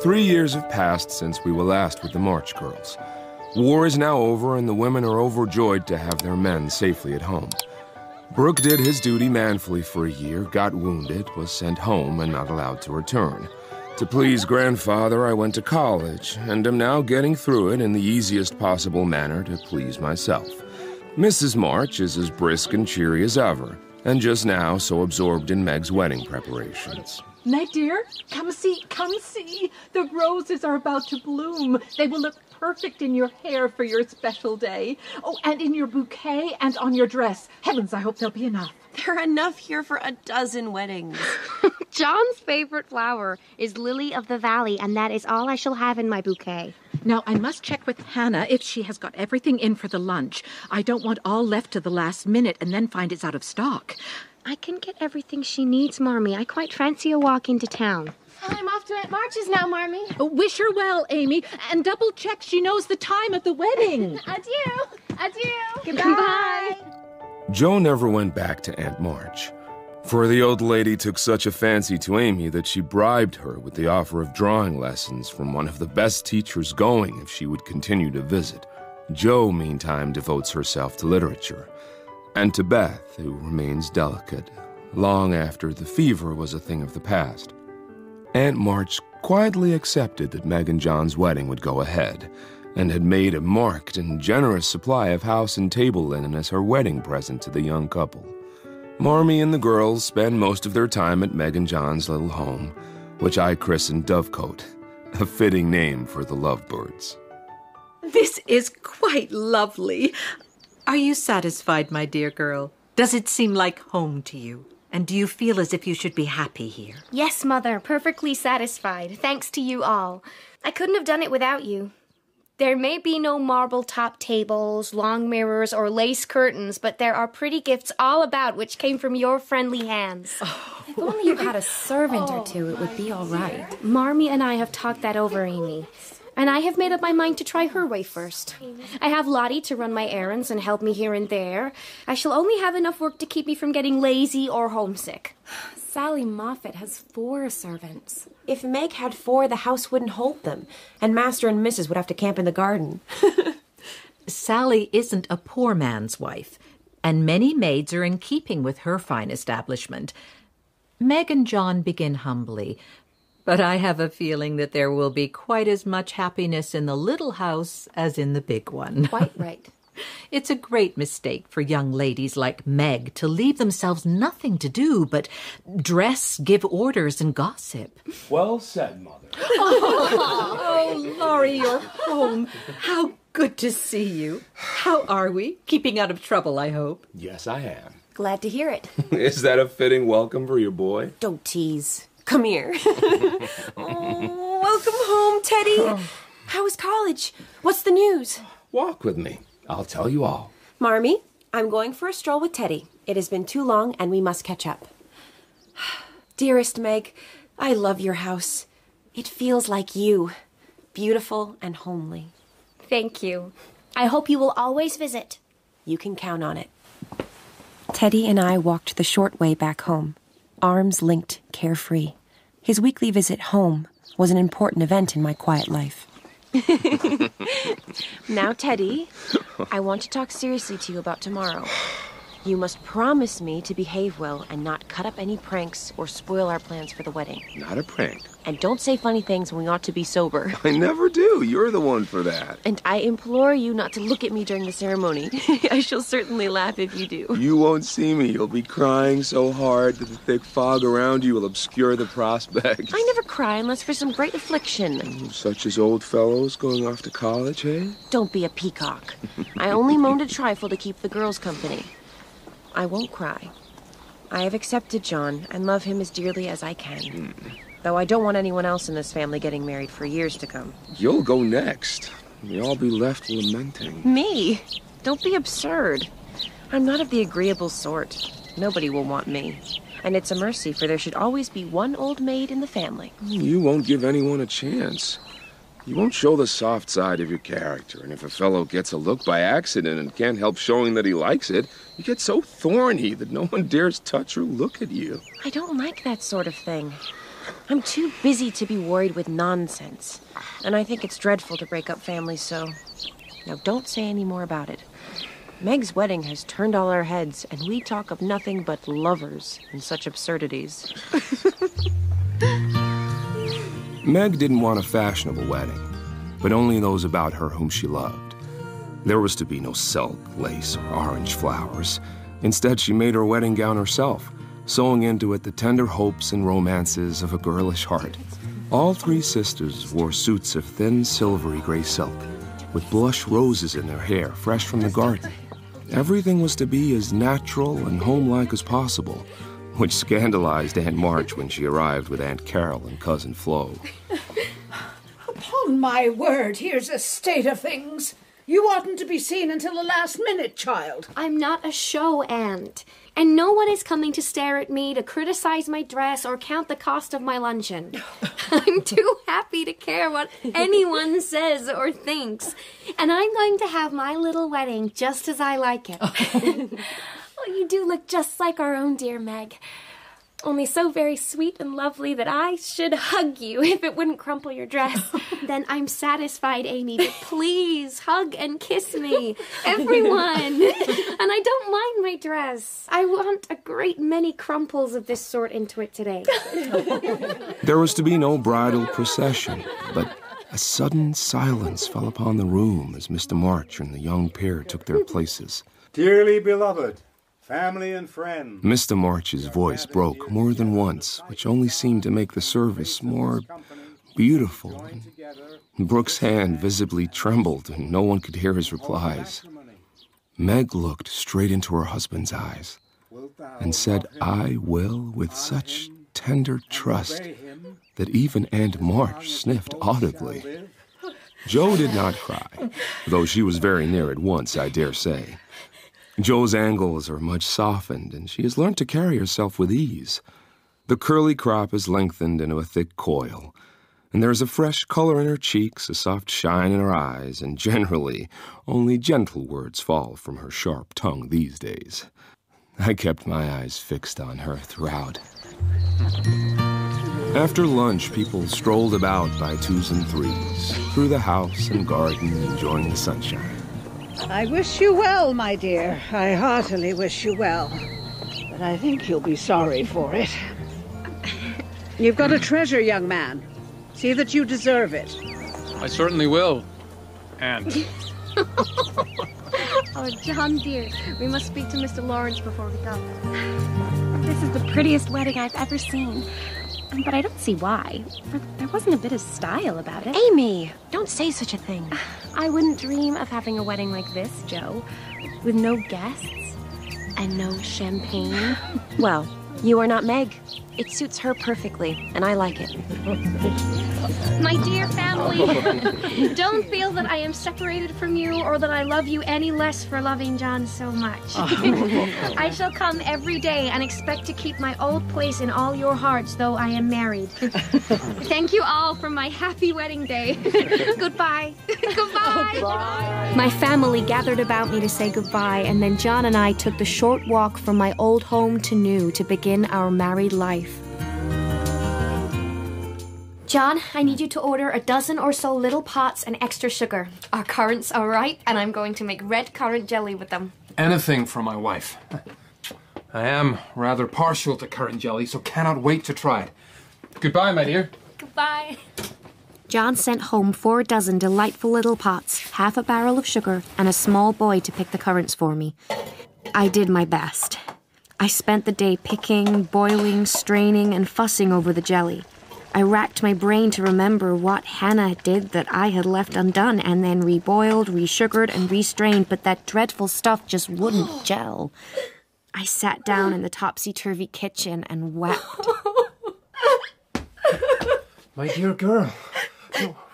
Three years have passed since we were last with the March girls. War is now over, and the women are overjoyed to have their men safely at home. Brooke did his duty manfully for a year, got wounded, was sent home, and not allowed to return. To please grandfather, I went to college, and am now getting through it in the easiest possible manner to please myself. Mrs. March is as brisk and cheery as ever, and just now so absorbed in Meg's wedding preparations. Meg, dear, come see, come see. The roses are about to bloom. They will look perfect in your hair for your special day. Oh, and in your bouquet and on your dress. Heavens, I hope there'll be enough. There are enough here for a dozen weddings. John's favorite flower is lily of the valley, and that is all I shall have in my bouquet. Now, I must check with Hannah if she has got everything in for the lunch. I don't want all left to the last minute and then find it's out of stock. I can get everything she needs, Marmee. I quite fancy a walk into town. I'm off to Aunt March's now, Marmee. Oh, wish her well, Amy, and double check she knows the time of the wedding. Adieu. Adieu. Goodbye. Goodbye. Jo never went back to Aunt March, for the old lady took such a fancy to Amy that she bribed her with the offer of drawing lessons from one of the best teachers going if she would continue to visit. Jo, meantime, devotes herself to literature, and to Beth, who remains delicate, long after the fever was a thing of the past. Aunt March quietly accepted that Meg and John's wedding would go ahead, and had made a marked and generous supply of house and table linen as her wedding present to the young couple. Marmee and the girls spend most of their time at Meg and John's little home, which I christened Dovecote, a fitting name for the lovebirds. This is quite lovely. Are you satisfied, my dear girl? Does it seem like home to you? And do you feel as if you should be happy here? Yes, Mother, perfectly satisfied. Thanks to you all. I couldn't have done it without you. There may be no marble top tables, long mirrors, or lace curtains, but there are pretty gifts all about which came from your friendly hands. Oh. If only you had a servant or two, it would be all right. Marmee and I have talked that over, Amy. And I have made up my mind to try her way first. I have Lottie to run my errands and help me here and there. I shall only have enough work to keep me from getting lazy or homesick. Sally Moffat has four servants. If Meg had four, the house wouldn't hold them, and Master and Mrs. would have to camp in the garden. Sally isn't a poor man's wife, and many maids are in keeping with her fine establishment. Meg and John begin humbly, but I have a feeling that there will be quite as much happiness in the little house as in the big one. Quite right. It's a great mistake for young ladies like Meg to leave themselves nothing to do but dress, give orders, and gossip. Well said, Mother. Oh, oh, Laurie, you're home. How good to see you. How are we? Keeping out of trouble, I hope. Yes, I am. Glad to hear it. Is that a fitting welcome for your boy? Don't tease. Come here. oh, welcome home, Teddy. Oh. How is college? What's the news? Walk with me. I'll tell you all. Marmee, I'm going for a stroll with Teddy. It has been too long and we must catch up. Dearest Meg, I love your house. It feels like you. Beautiful and homely. Thank you. I hope you will always visit. You can count on it. Teddy and I walked the short way back home, arms linked, carefree. His weekly visit home was an important event in my quiet life. now, Teddy, I want to talk seriously to you about tomorrow. You must promise me to behave well and not cut up any pranks or spoil our plans for the wedding. Not a prank. And don't say funny things when we ought to be sober. I never do. You're the one for that. And I implore you not to look at me during the ceremony. I shall certainly laugh if you do. You won't see me. You'll be crying so hard that the thick fog around you will obscure the prospect. I never cry unless for some great affliction. Such as old fellows going off to college, eh? Don't be a peacock. I only moaned a trifle to keep the girls company. I won't cry. I have accepted John and love him as dearly as I can. Though I don't want anyone else in this family getting married for years to come. You'll go next. We'll all be left lamenting. Me? Don't be absurd. I'm not of the agreeable sort. Nobody will want me. And it's a mercy, for there should always be one old maid in the family. You won't give anyone a chance. You won't show the soft side of your character, and if a fellow gets a look by accident and can't help showing that he likes it, you get so thorny that no one dares touch or look at you. I don't like that sort of thing. I'm too busy to be worried with nonsense. And I think it's dreadful to break up families, so. Now don't say any more about it. Meg's wedding has turned all our heads, and we talk of nothing but lovers and such absurdities. Meg didn't want a fashionable wedding, but only those about her whom she loved. There was to be no silk, lace, or orange flowers. Instead, she made her wedding gown herself, sewing into it the tender hopes and romances of a girlish heart. All three sisters wore suits of thin, silvery gray silk, with blush roses in their hair, fresh from the garden. Everything was to be as natural and homelike as possible, which scandalized Aunt March when she arrived with Aunt Carol and Cousin Flo. Upon my word, here's a state of things. You oughtn't to be seen until the last minute, child. I'm not a show aunt. And no one is coming to stare at me, to criticize my dress, or count the cost of my luncheon. I'm too happy to care what anyone says or thinks. And I'm going to have my little wedding just as I like it. you do look just like our own dear Meg. Only so very sweet and lovely that I should hug you if it wouldn't crumple your dress. then I'm satisfied, Amy. But please hug and kiss me, everyone. and I don't mind my dress. I want a great many crumples of this sort into it today. There was to be no bridal procession, but a sudden silence fell upon the room as Mr. March and the young pair took their places. Dearly beloved, family and friends. Mr. March's voice broke more than once, which only seemed to make the service more beautiful. Brooke's hand visibly trembled, and no one could hear his replies. Meg looked straight into her husband's eyes and said, I will, with such tender trust that even Aunt March sniffed audibly. Jo did not cry, though she was very near it once, I dare say. Jo's angles are much softened, and she has learned to carry herself with ease. The curly crop is lengthened into a thick coil, and there is a fresh color in her cheeks, a soft shine in her eyes, and generally only gentle words fall from her sharp tongue these days. I kept my eyes fixed on her throughout. After lunch, people strolled about by twos and threes, through the house and garden, enjoying the sunshine. I wish you well, my dear. I heartily wish you well. But I think you'll be sorry for it. You've got a treasure, young man. See that you deserve it. I certainly will. And Oh, John dear, we must speak to Mr. Lawrence before we go. This is the prettiest wedding I've ever seen. Um, but I don't see why. There wasn't a bit of style about it. Amy, don't say such a thing. I wouldn't dream of having a wedding like this, Jo. With no guests and no champagne. Well, you are not Meg. It suits her perfectly, and I like it. My dear family, don't feel that I am separated from you or that I love you any less for loving John so much. I shall come every day and expect to keep my old place in all your hearts, though I am married. Thank you all for my happy wedding day. goodbye. goodbye. My family gathered about me to say goodbye, and then John and I took the short walk from my old home to new to begin our married life. John, I need hmm. you to order a dozen or so little pots and extra sugar. Our currants are ripe, and I'm going to make red currant jelly with them. anything for my wife. I am rather partial to currant jelly, so cannot wait to try it. Goodbye, my dear. Goodbye. John sent home four dozen delightful little pots, half a barrel of sugar, and a small boy to pick the currants for me. I did my best. I spent the day picking, boiling, straining, and fussing over the jelly. I racked my brain to remember what Hannah did that I had left undone, and then reboiled, resugared, and restrained, but that dreadful stuff just wouldn't gel. I sat down in the topsy turvy kitchen and wept. My dear girl.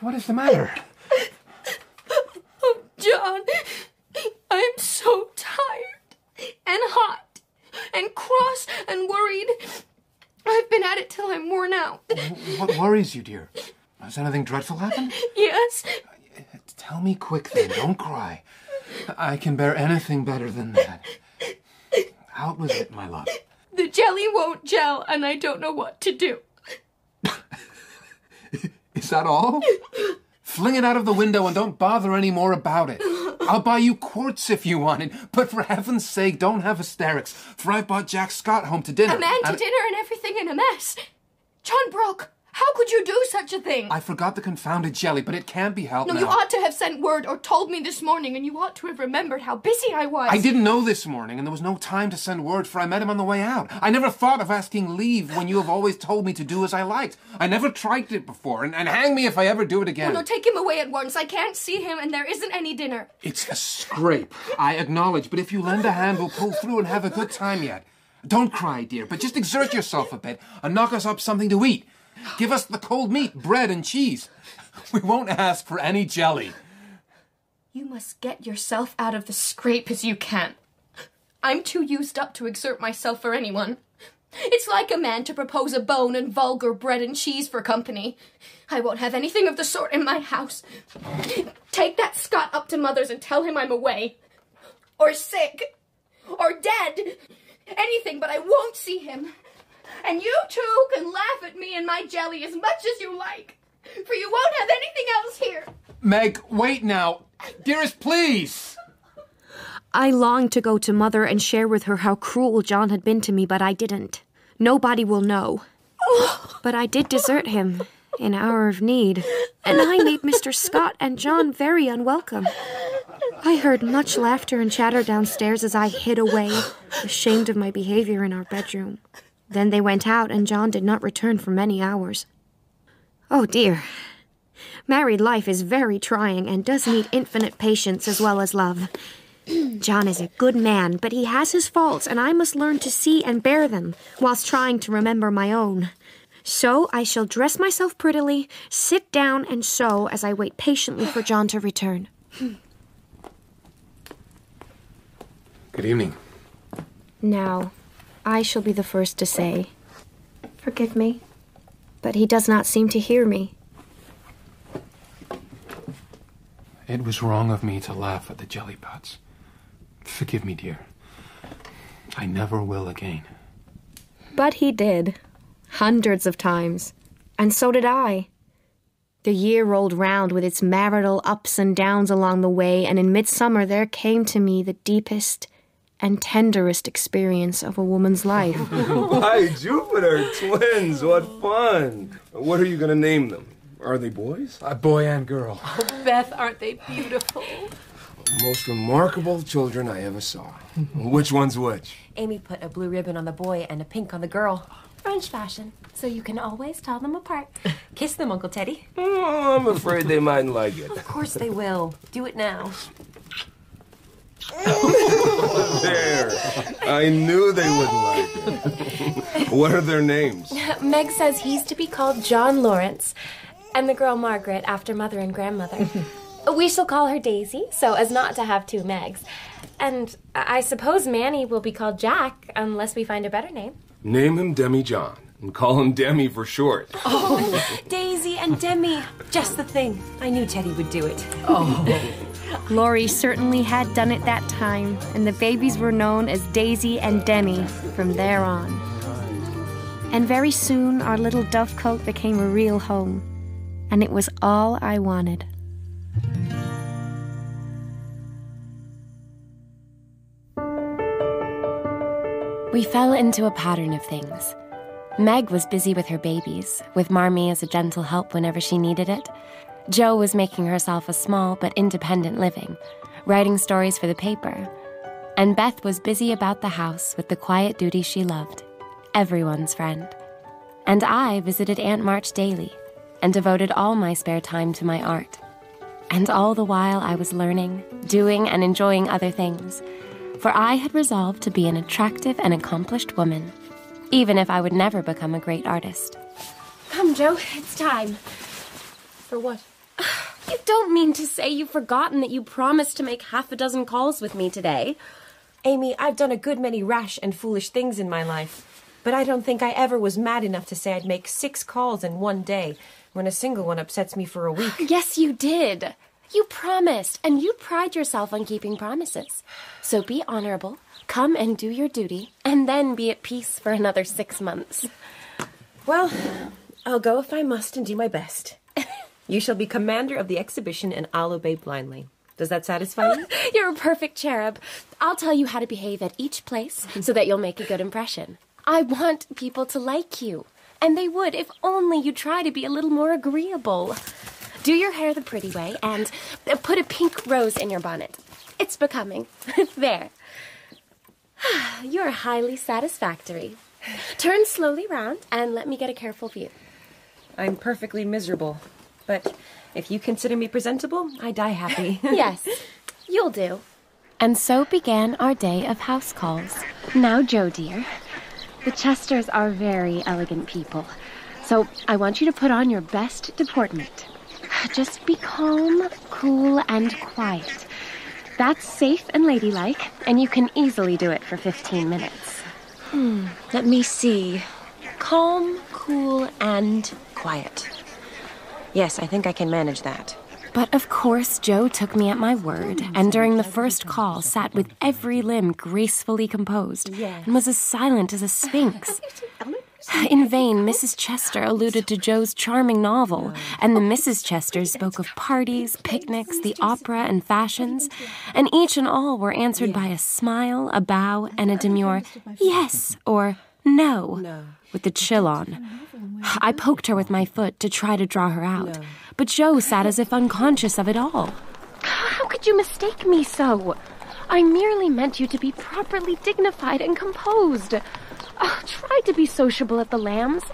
What is the matter? Oh, John, I'm so tired and hot and cross and worried. I've been at it till I'm worn out. What worries you, dear? Has anything dreadful happened? Yes, Tell me quick then, don't cry. I can bear anything better than that. How was it, my love? the jelly won't gel and I don't know what to do. Is that all? Fling it out of the window and don't bother any more about it. I'll buy you quarts if you want it, but for heaven's sake, don't have hysterics, for I brought Jack Scott home to dinner. A man to dinner and everything in a mess. John Brooke, how could you do such a thing? I forgot the confounded jelly, but it can't be helped no, now. you ought to have sent word or told me this morning, and you ought to have remembered how busy I was. I didn't know this morning, and there was no time to send word, for I met him on the way out. I never thought of asking leave when you have always told me to do as I liked. I never tried it before, and, and hang me if I ever do it again. Oh, no, take him away at once. I can't see him, and there isn't any dinner. It's a scrape, I acknowledge, but if you lend a hand, we'll pull through and have a good time yet. Don't cry, dear, but just exert yourself a bit and knock us up something to eat. Give us the cold meat, bread, and cheese. We won't ask for any jelly. You must get yourself out of the scrape as you can. I'm too used up to exert myself for anyone. It's like a man to propose a bone and vulgar bread and cheese for company. I won't have anything of the sort in my house. Take that Scott up to Mother's and tell him I'm away. Or sick. Or dead. Anything, but I won't see him. And you two can laugh at me and my jelly as much as you like. For you won't have anything else here. Meg, wait now. Dearest, please. I longed to go to Mother and share with her how cruel John had been to me, but I didn't. Nobody will know. But I did desert him in hour of need, and I made Mr. Scott and John very unwelcome. I heard much laughter and chatter downstairs as I hid away, ashamed of my behavior in our bedroom. Then they went out, and John did not return for many hours. Oh dear. Married life is very trying and does need infinite patience as well as love. John is a good man, but he has his faults, and I must learn to see and bear them whilst trying to remember my own. So I shall dress myself prettily, sit down, and sew as I wait patiently for John to return. Good evening. Now, I shall be the first to say, Forgive me. But he does not seem to hear me. It was wrong of me to laugh at the jelly pots. Forgive me, dear. I never will again. But he did. Hundreds of times. And so did I. The year rolled round with its marital ups and downs along the way, and in midsummer there came to me the deepest and tenderest experience of a woman's life. By Jupiter, twins, what fun! What are you gonna name them? Are they boys? A boy and girl. Oh, Beth, aren't they beautiful? Most remarkable children I ever saw. Which one's which? Amy put a blue ribbon on the boy and a pink on the girl. French fashion, so you can always tell them apart. Kiss them, Uncle Teddy. Oh, I'm afraid they mightn't like it. Of course they will. Do it now. There. I knew they wouldn't like it. what are their names? Meg says he's to be called John Lawrence, and the girl Margaret after mother and grandmother. we shall call her Daisy, so as not to have two Megs. And I suppose Manny will be called Jack, unless we find a better name. Name him Demi John and call him Demi for short. Oh, Daisy and Demi. Just the thing. I knew Teddy would do it. Oh. Laurie certainly had done it that time, and the babies were known as Daisy and Demi from there on. And very soon our little dovecote became a real home, and it was all I wanted. We fell into a pattern of things. Meg was busy with her babies, with Marmee as a gentle help whenever she needed it. Jo was making herself a small but independent living, writing stories for the paper. And Beth was busy about the house with the quiet duty she loved everyone's friend. And I visited Aunt March daily and devoted all my spare time to my art. And all the while I was learning, doing, and enjoying other things, for I had resolved to be an attractive and accomplished woman, even if I would never become a great artist. Come, Jo, it's time. For what? You don't mean to say you've forgotten that you promised to make half a dozen calls with me today. Amy, I've done a good many rash and foolish things in my life, but I don't think I ever was mad enough to say I'd make six calls in one day when a single one upsets me for a week. Yes, you did. You promised, and you pride yourself on keeping promises. So be honorable, come and do your duty, and then be at peace for another six months. Well, I'll go if I must and do my best. You shall be commander of the exhibition, and I'll obey blindly. Does that satisfy you? You're a perfect cherub. I'll tell you how to behave at each place so that you'll make a good impression. I want people to like you. And they would if only you try to be a little more agreeable. Do your hair the pretty way and put a pink rose in your bonnet. It's becoming. there. You're highly satisfactory. Turn slowly round and let me get a careful view. I'm perfectly miserable. But if you consider me presentable, I die happy. yes, you'll do. And so began our day of house calls. Now, Jo, dear, the Chesters are very elegant people. So I want you to put on your best deportment. Just be calm, cool, and quiet. That's safe and ladylike, and you can easily do it for 15 minutes. Hmm, let me see. Calm, cool, and quiet. Yes, I think I can manage that. But of course, Jo took me at my word, and during the first call sat with every limb gracefully composed, and was as silent as a sphinx. In vain, Mrs. Chester alluded to Jo's charming novel, and the Mrs. Chesters spoke of parties, picnics, the opera, and fashions, and each and all were answered by a smile, a bow, and a demure yes or no, with the chill on. I poked her with my foot to try to draw her out, but Jo sat as if unconscious of it all. How could you mistake me so? I merely meant you to be properly dignified and composed. Oh, try to be sociable at the Lambs.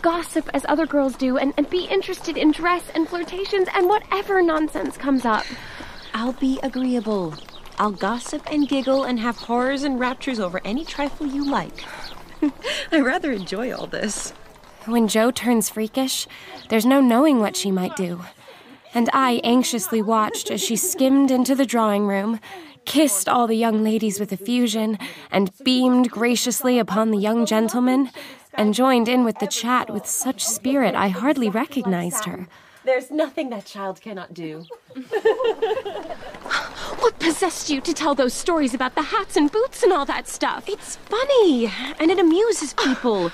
Gossip as other girls do, and, and be interested in dress and flirtations and whatever nonsense comes up. I'll be agreeable. I'll gossip and giggle and have horrors and raptures over any trifle you like. I rather enjoy all this. When Jo turns freakish, there's no knowing what she might do. And I anxiously watched as she skimmed into the drawing room, kissed all the young ladies with effusion, and beamed graciously upon the young gentlemen, and joined in with the chat with such spirit I hardly recognized her. There's nothing that child cannot do. what possessed you to tell those stories about the hats and boots and all that stuff? It's funny, and it amuses ah. people.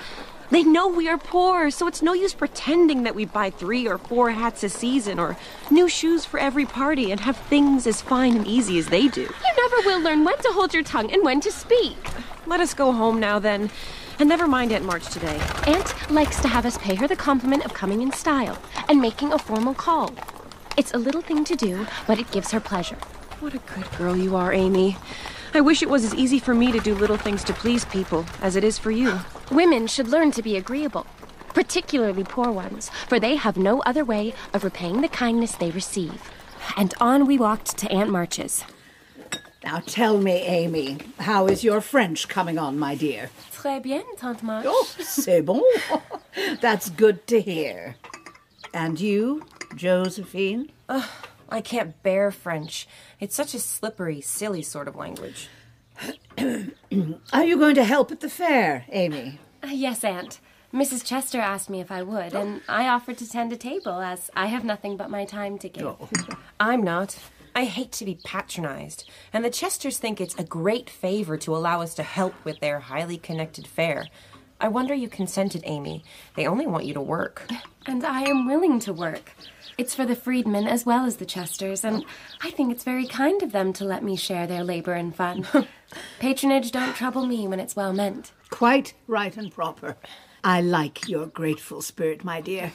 They know we are poor, so it's no use pretending that we buy three or four hats a season or new shoes for every party and have things as fine and easy as they do. You never will learn when to hold your tongue and when to speak. Let us go home now, then. And never mind Aunt March today. Aunt likes to have us pay her the compliment of coming in style and making a formal call. It's a little thing to do, but it gives her pleasure. What a good girl you are, Amy. I wish it was as easy for me to do little things to please people as it is for you. Women should learn to be agreeable, particularly poor ones, for they have no other way of repaying the kindness they receive. And on we walked to Aunt March's. Now tell me, Amy, how is your French coming on, my dear? Bien, Tante March. Oh, c'est bon. That's good to hear. And you, Josephine? Ugh, I can't bear French. It's such a slippery, silly sort of language. Are you going to help at the fair, Amy? Uh, yes, Aunt. Mrs. Chester asked me if I would, and I offered to tend a table, as I have nothing but my time to give. Oh. I'm not. I hate to be patronized, and the Chesters think it's a great favor to allow us to help with their highly connected fair. I wonder you consented, Amy. They only want you to work. And I am willing to work. It's for the freedmen as well as the Chesters, and I think it's very kind of them to let me share their labor and fun. Patronage don't trouble me when it's well meant. Quite right and proper. I like your grateful spirit, my dear.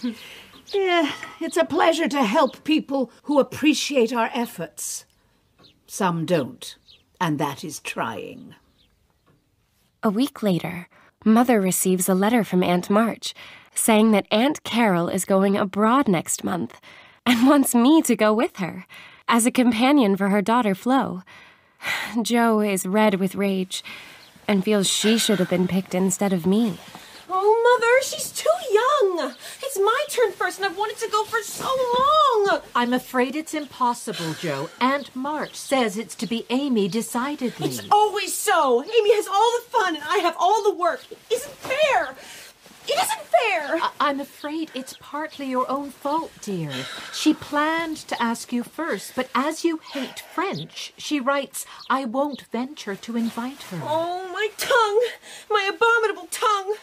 Yeah, it's a pleasure to help people who appreciate our efforts. Some don't, and that is trying. A week later, Mother receives a letter from Aunt March saying that Aunt Carol is going abroad next month and wants me to go with her as a companion for her daughter Flo. Jo is red with rage and feels she should have been picked instead of me. Oh, Mother, she's too young. It's my turn first, and I've wanted to go for so long. I'm afraid it's impossible, Jo. Aunt March says it's to be Amy decidedly. It's always so. Amy has all the fun, and I have all the work. It isn't fair. It isn't fair. I- I'm afraid it's partly your own fault, dear. She planned to ask you first, but as you hate French, she writes, I won't venture to invite her. Oh, my tongue. My abominable tongue.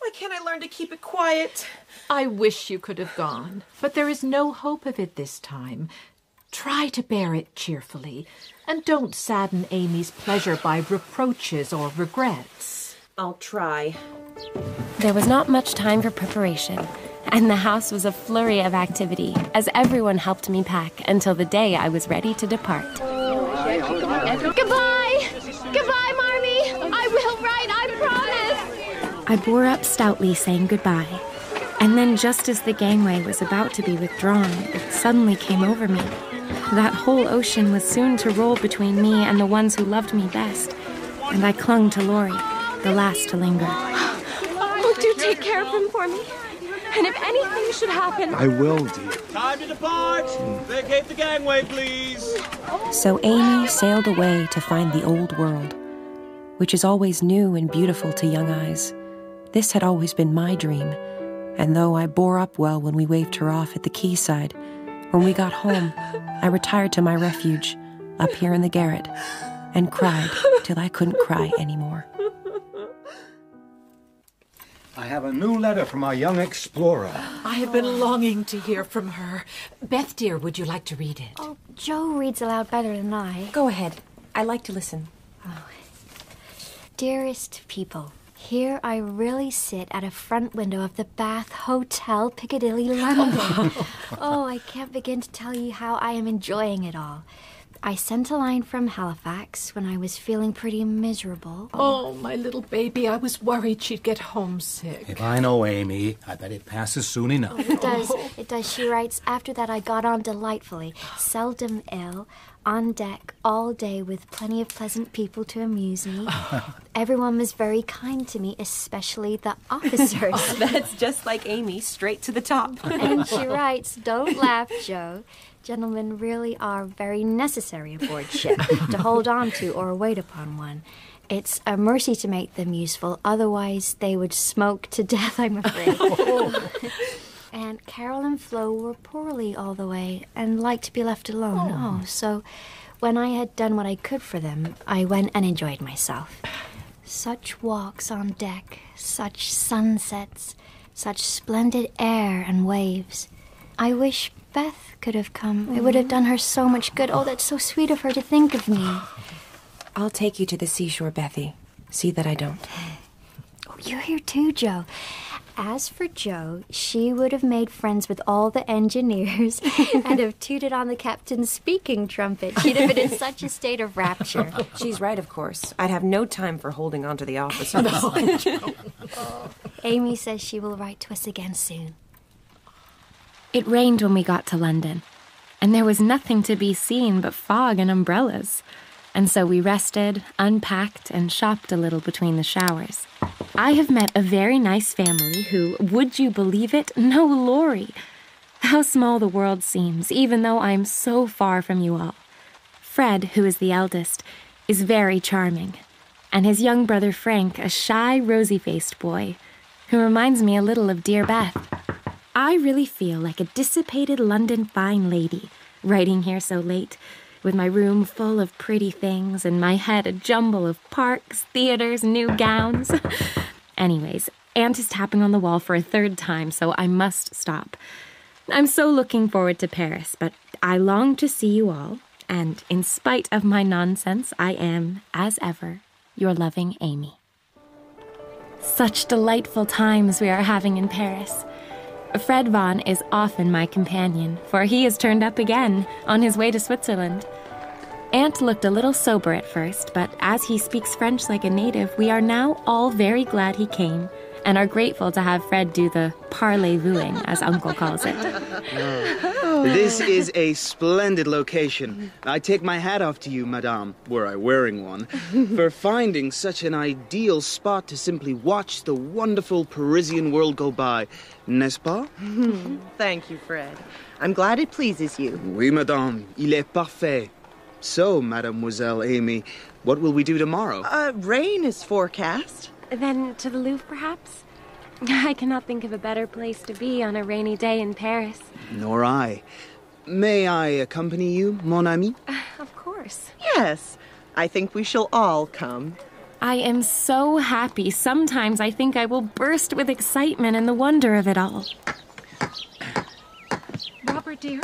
Why can't I learn to keep it quiet? I wish you could have gone, but there is no hope of it this time. Try to bear it cheerfully, and don't sadden Amy's pleasure by reproaches or regrets. I'll try. There was not much time for preparation, and the house was a flurry of activity as everyone helped me pack until the day I was ready to depart. Goodbye! Goodbye, Marmee! I will write, I bore up stoutly, saying goodbye. And then, just as the gangway was about to be withdrawn, it suddenly came over me. That whole ocean was soon to roll between me and the ones who loved me best, and I clung to Laurie, the last to linger. Oh, do take care of him for me. And if anything should happen. I will, dear. Time to depart! Vacate the gangway, please! So Amy sailed away to find the old world, which is always new and beautiful to young eyes. This had always been my dream, and though I bore up well when we waved her off at the quayside, when we got home, I retired to my refuge, up here in the garret, and cried till I couldn't cry anymore. I have a new letter from our young explorer. I have been longing to hear from her. Beth, dear, would you like to read it? Oh, Jo reads aloud better than I. Go ahead. I like to listen. Oh. Dearest people, here I really sit at a front window of the Bath Hotel, Piccadilly, London. oh, I can't begin to tell you how I am enjoying it all. I sent a line from Halifax when I was feeling pretty miserable. Oh, my little baby, I was worried she'd get homesick. If I know Amy, I bet it passes soon enough. It does. Oh. It does. She writes, after that I got on delightfully, seldom ill, on deck all day with plenty of pleasant people to amuse me. Everyone was very kind to me, especially the officers. Oh, that's just like Amy, straight to the top. and she writes, Don't laugh, Jo. Gentlemen really are very necessary aboard ship to hold on to or wait upon one. It's a mercy to make them useful, otherwise, they would smoke to death, I'm afraid. And Carol and Flo were poorly all the way and liked to be left alone. Oh. oh. so when I had done what I could for them, I went and enjoyed myself. Such walks on deck, such sunsets, such splendid air and waves. I wish Beth could have come. It would have mm. done her so much good. Oh, that's so sweet of her to think of me. I'll take you to the seashore, Bethy. See that I don't. Oh, you're here too, Jo. As for Jo, she would have made friends with all the engineers and have tooted on the captain's speaking trumpet. She'd have been in such a state of rapture. She's right, of course. I'd have no time for holding on to the officers. No. Amy says she will write to us again soon. It rained when we got to London, and there was nothing to be seen but fog and umbrellas. And so we rested, unpacked, and shopped a little between the showers. I have met a very nice family who, would you believe it, know Laurie. How small the world seems, even though I'm so far from you all. Fred, who is the eldest, is very charming, and his young brother Frank, a shy, rosy faced boy, who reminds me a little of dear Beth. I really feel like a dissipated London fine lady, writing here so late, with my room full of pretty things and my head a jumble of parks, theaters, new gowns. Anyways, Aunt is tapping on the wall for a third time, so I must stop. I'm so looking forward to Paris, but I long to see you all, and in spite of my nonsense, I am, as ever, your loving Amy. Such delightful times we are having in Paris. Fred Vaughn is often my companion, for he has turned up again on his way to Switzerland. Aunt looked a little sober at first, but as he speaks French like a native, we are now all very glad he came and are grateful to have Fred do the parlez-vouing, as Uncle calls it. This is a splendid location. I take my hat off to you, madame, were I wearing one, for finding such an ideal spot to simply watch the wonderful Parisian world go by, n'est-ce pas? Thank you, Fred. I'm glad it pleases you. Oui, madame, il est parfait. So, mademoiselle Amy, what will we do tomorrow? Uh, rain is forecast. Then to the Louvre, perhaps? I cannot think of a better place to be on a rainy day in Paris. Nor I. May I accompany you, mon ami? Of course. Yes, I think we shall all come. I am so happy. Sometimes I think I will burst with excitement and the wonder of it all. Robert, dear,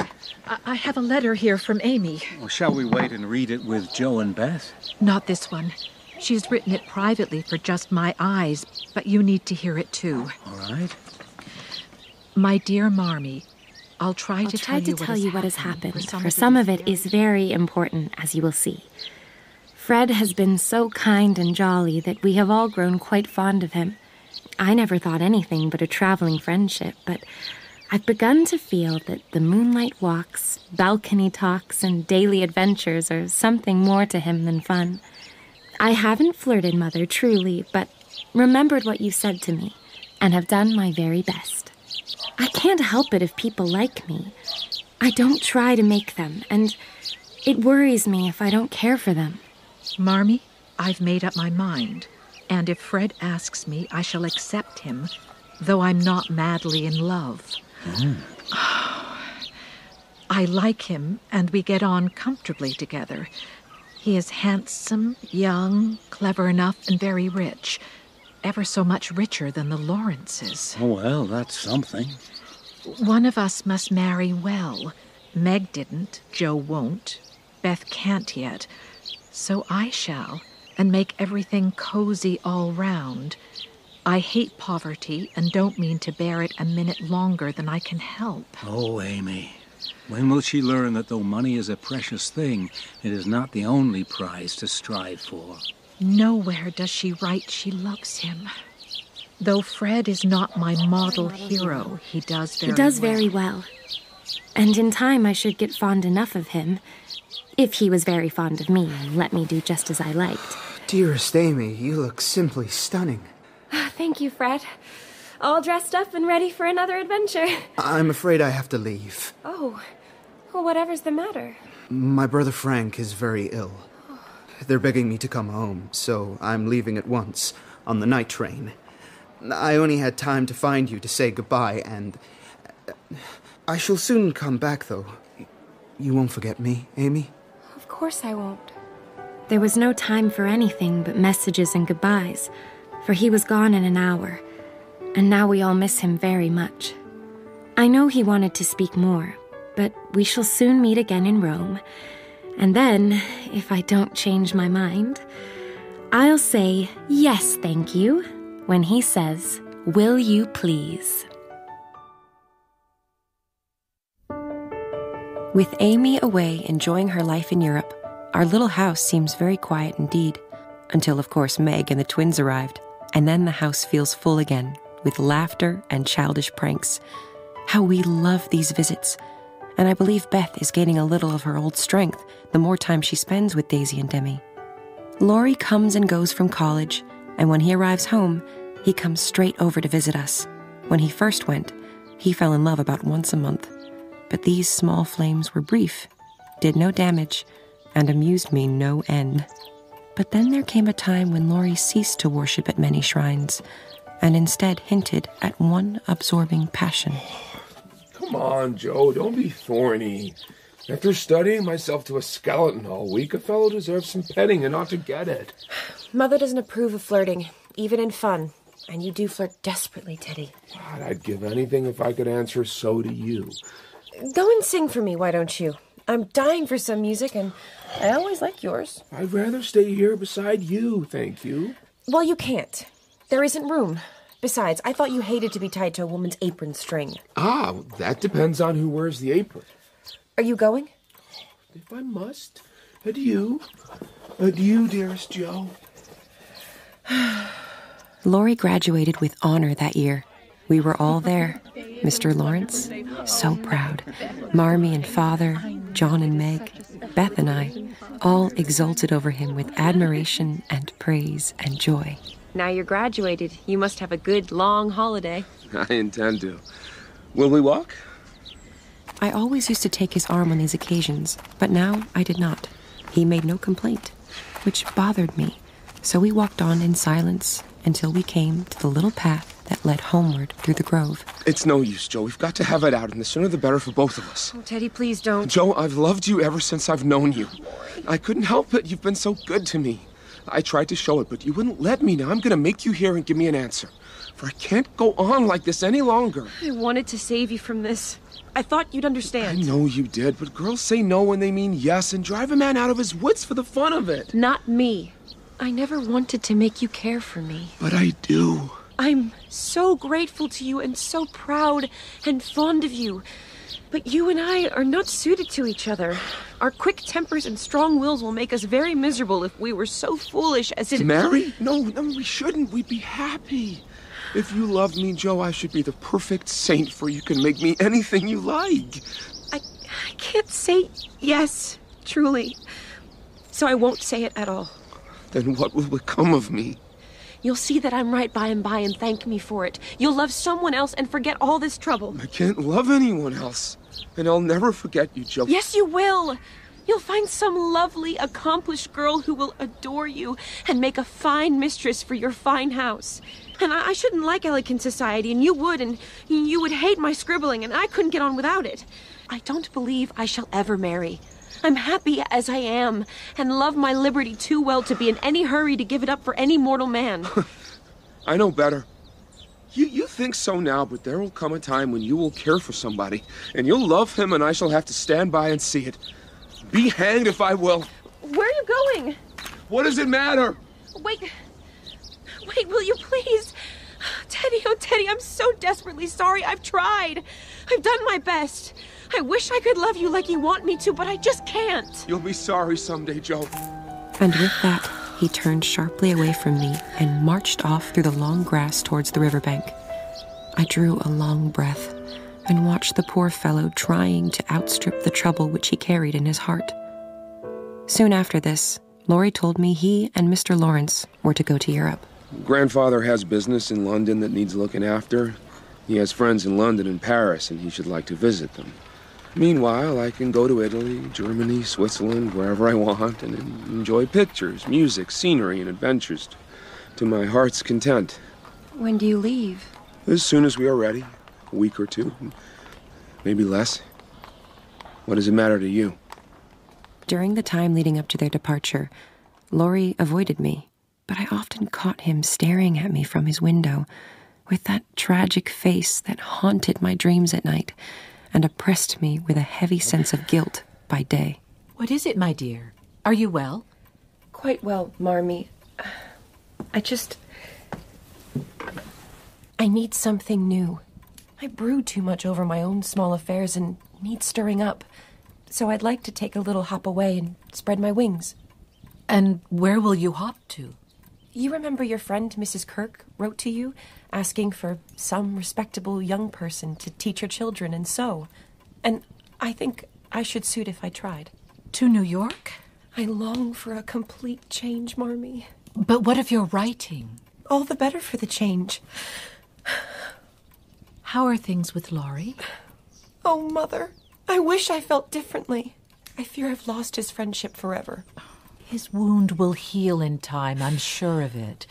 I, I have a letter here from Amy. Well, shall we wait and read it with Jo and Beth? Not this one. She's written it privately for just my eyes, but you need to hear it too. All right. My dear Marmee, I'll try I'll to try tell to you tell what, you has what has happened, happened, for some of it is very important, as you will see. Fred has been so kind and jolly that we have all grown quite fond of him. I never thought anything but a traveling friendship, but I've begun to feel that the moonlight walks, balcony talks, and daily adventures are something more to him than fun. I haven't flirted, Mother, truly, but remembered what you said to me, and have done my very best. I can't help it if people like me. I don't try to make them, and it worries me if I don't care for them. Marmee, I've made up my mind, and if Fred asks me, I shall accept him, though I'm not madly in love. Mm. I like him, and we get on comfortably together. He is handsome, young, clever enough, and very rich. Ever so much richer than the Lawrences. Oh, well, that's something. One of us must marry well. Meg didn't, Jo won't, Beth can't yet. So I shall, and make everything cozy all round. I hate poverty and don't mean to bear it a minute longer than I can help. Oh, Amy. When will she learn that though money is a precious thing, it is not the only prize to strive for? Nowhere does she write she loves him. Though Fred is not my model hero, he does very He does well. very well. And in time, I should get fond enough of him. If he was very fond of me and let me do just as I liked. Dearest Amy, you look simply stunning. Ah, thank you, Fred. All dressed up and ready for another adventure. I'm afraid I have to leave. Oh, well, whatever's the matter? My brother Frank is very ill. They're begging me to come home, so I'm leaving at once on the night train. I only had time to find you to say goodbye, and. uh, I shall soon come back, though. You won't forget me, Amy? Of course I won't. There was no time for anything but messages and goodbyes, for he was gone in an hour, and now we all miss him very much. I know he wanted to speak more, but we shall soon meet again in Rome. And then, if I don't change my mind, I'll say yes, thank you, when he says, Will you please? With Amy away enjoying her life in Europe, our little house seems very quiet indeed. Until, of course, Meg and the twins arrived, and then the house feels full again with laughter and childish pranks. How we love these visits. And I believe Beth is gaining a little of her old strength the more time she spends with Daisy and Demi. Laurie comes and goes from college, and when he arrives home, he comes straight over to visit us. When he first went, he fell in love about once a month. But these small flames were brief, did no damage, and amused me no end. But then there came a time when Laurie ceased to worship at many shrines, and instead hinted at one absorbing passion. Come on, Jo, don't be thorny. After studying myself to a skeleton all week, a fellow deserves some petting and ought to get it. Mother doesn't approve of flirting, even in fun. And you do flirt desperately, Teddy. God, I'd give anything if I could answer so to you. Go and sing for me, why don't you? I'm dying for some music, and I always like yours. I'd rather stay here beside you, thank you. Well, you can't. There isn't room. Besides, I thought you hated to be tied to a woman's apron string. Ah, that depends on who wears the apron. Are you going? If I must. Adieu. Adieu, dearest Jo. Laurie graduated with honor that year. We were all there. Mr. Lawrence, so proud. Marmee and father, John and Meg, Beth and I, all exulted over him with admiration and praise and joy. Now you're graduated. You must have a good long holiday. I intend to. Will we walk? I always used to take his arm on these occasions, but now I did not. He made no complaint, which bothered me. So we walked on in silence until we came to the little path that led homeward through the grove. It's no use, Jo. We've got to have it out, and the sooner the better for both of us. Oh, Teddy, please don't. Jo, I've loved you ever since I've known you. I couldn't help it. You've been so good to me. I tried to show it, but you wouldn't let me. Now I'm gonna make you hear and give me an answer. For I can't go on like this any longer. I wanted to save you from this. I thought you'd understand. I know you did, but girls say no when they mean yes and drive a man out of his wits for the fun of it. Not me. I never wanted to make you care for me. But I do. I'm so grateful to you and so proud and fond of you. But you and I are not suited to each other. Our quick tempers and strong wills will make us very miserable if we were so foolish as to marry. No, no, we shouldn't. We'd be happy. If you loved me, Jo, I should be the perfect saint, for you can make me anything you like. I, I can't say yes, truly. So I won't say it at all. Then what will become of me? You'll see that I'm right by and by and thank me for it. You'll love someone else and forget all this trouble. I can't love anyone else. And I'll never forget you, Jo. Yes, you will. You'll find some lovely, accomplished girl who will adore you and make a fine mistress for your fine house. And I, I shouldn't like elegant society, and you would, and you would hate my scribbling, and I couldn't get on without it. I don't believe I shall ever marry. I'm happy as I am, and love my liberty too well to be in any hurry to give it up for any mortal man. I know better. You, you think so now, but there will come a time when you will care for somebody, and you'll love him, and I shall have to stand by and see it. Be hanged if I will. Where are you going? What does it matter? Wait. Wait, will you please? Teddy, oh, Teddy, I'm so desperately sorry. I've tried. I've done my best. I wish I could love you like you want me to, but I just can't. You'll be sorry someday, Jo. And with that, he turned sharply away from me and marched off through the long grass towards the riverbank. I drew a long breath and watched the poor fellow trying to outstrip the trouble which he carried in his heart. Soon after this, Laurie told me he and Mr. Lawrence were to go to Europe. Grandfather has business in London that needs looking after. He has friends in London and Paris, and he should like to visit them. Meanwhile, I can go to Italy, Germany, Switzerland, wherever I want, and enjoy pictures, music, scenery, and adventures to my heart's content. When do you leave? As soon as we are ready. A week or two. Maybe less. What does it matter to you? During the time leading up to their departure, Laurie avoided me, but I often caught him staring at me from his window with that tragic face that haunted my dreams at night and oppressed me with a heavy sense of guilt by day. What is it, my dear? Are you well? Quite well, Marmee. I just. I need something new. I brood too much over my own small affairs and need stirring up. So I'd like to take a little hop away and spread my wings. And where will you hop to? You remember your friend, Mrs. Kirk, wrote to you, asking for some respectable young person to teach her children and sew. And I think I should suit if I tried. To New York? I long for a complete change, Marmee. But what of your writing? All the better for the change. How are things with Laurie? Oh, Mother, I wish I felt differently. I fear I've lost his friendship forever. Oh. His wound will heal in time, I'm sure of it.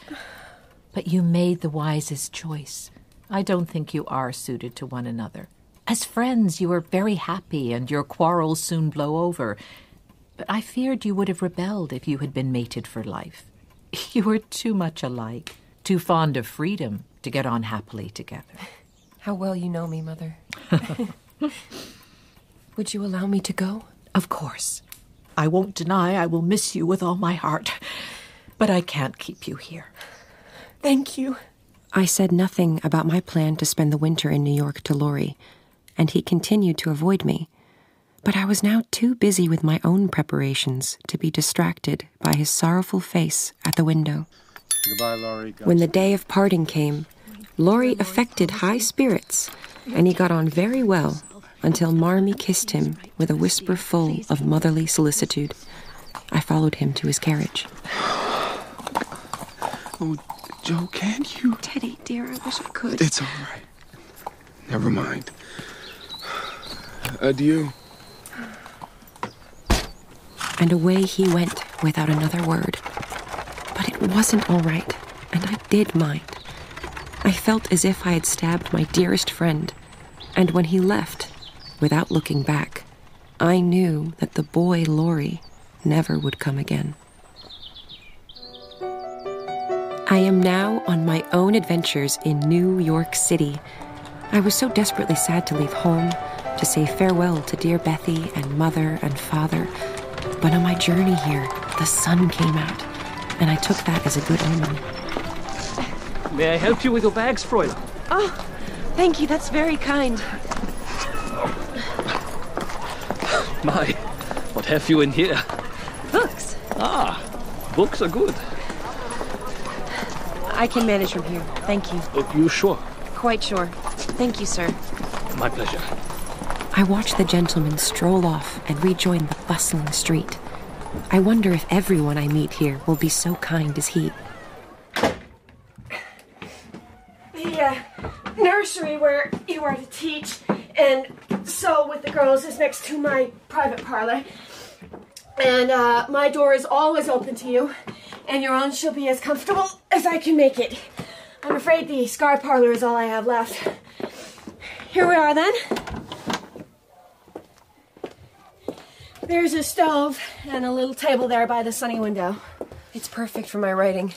But you made the wisest choice. I don't think you are suited to one another. As friends, you are very happy, and your quarrels soon blow over. But I feared you would have rebelled if you had been mated for life. You are too much alike, too fond of freedom to get on happily together. How well you know me, Mother. Would you allow me to go? Of course. I won't deny I will miss you with all my heart, but I can't keep you here. Thank you. I said nothing about my plan to spend the winter in New York to Laurie, and he continued to avoid me. But I was now too busy with my own preparations to be distracted by his sorrowful face at the window. Goodbye, Laurie. When the day of parting came, Laurie affected high spirits, and he got on very well until Marmee kissed him with a whisper full of motherly solicitude. I followed him to his carriage. Oh, Jo, can't you? Teddy, dear, I wish I could. It's all right. Never mind. Adieu. And away he went without another word. But it wasn't all right, and I did mind. I felt as if I had stabbed my dearest friend, and when he left, without looking back, I knew that the boy Laurie never would come again. I am now on my own adventures in New York City. I was so desperately sad to leave home, to say farewell to dear Bethy and mother and father. But on my journey here, the sun came out, and I took that as a good omen. May I help you with your bags, Fräulein? Oh, thank you. That's very kind. My, what have you in here? Books. Ah, books are good. I can manage from here. Thank you. Uh, you sure? Quite sure. Thank you, sir. My pleasure. I watch the gentleman stroll off and rejoin the bustling street. I wonder if everyone I meet here will be so kind as he. The uh, nursery where you are to teach and sew with the girls is next to my private parlor. And uh, my door is always open to you, and your own shall be as comfortable as I can make it. I'm afraid the scar parlor is all I have left. Here we are then. There's a stove and a little table there by the sunny window. It's perfect for my writing.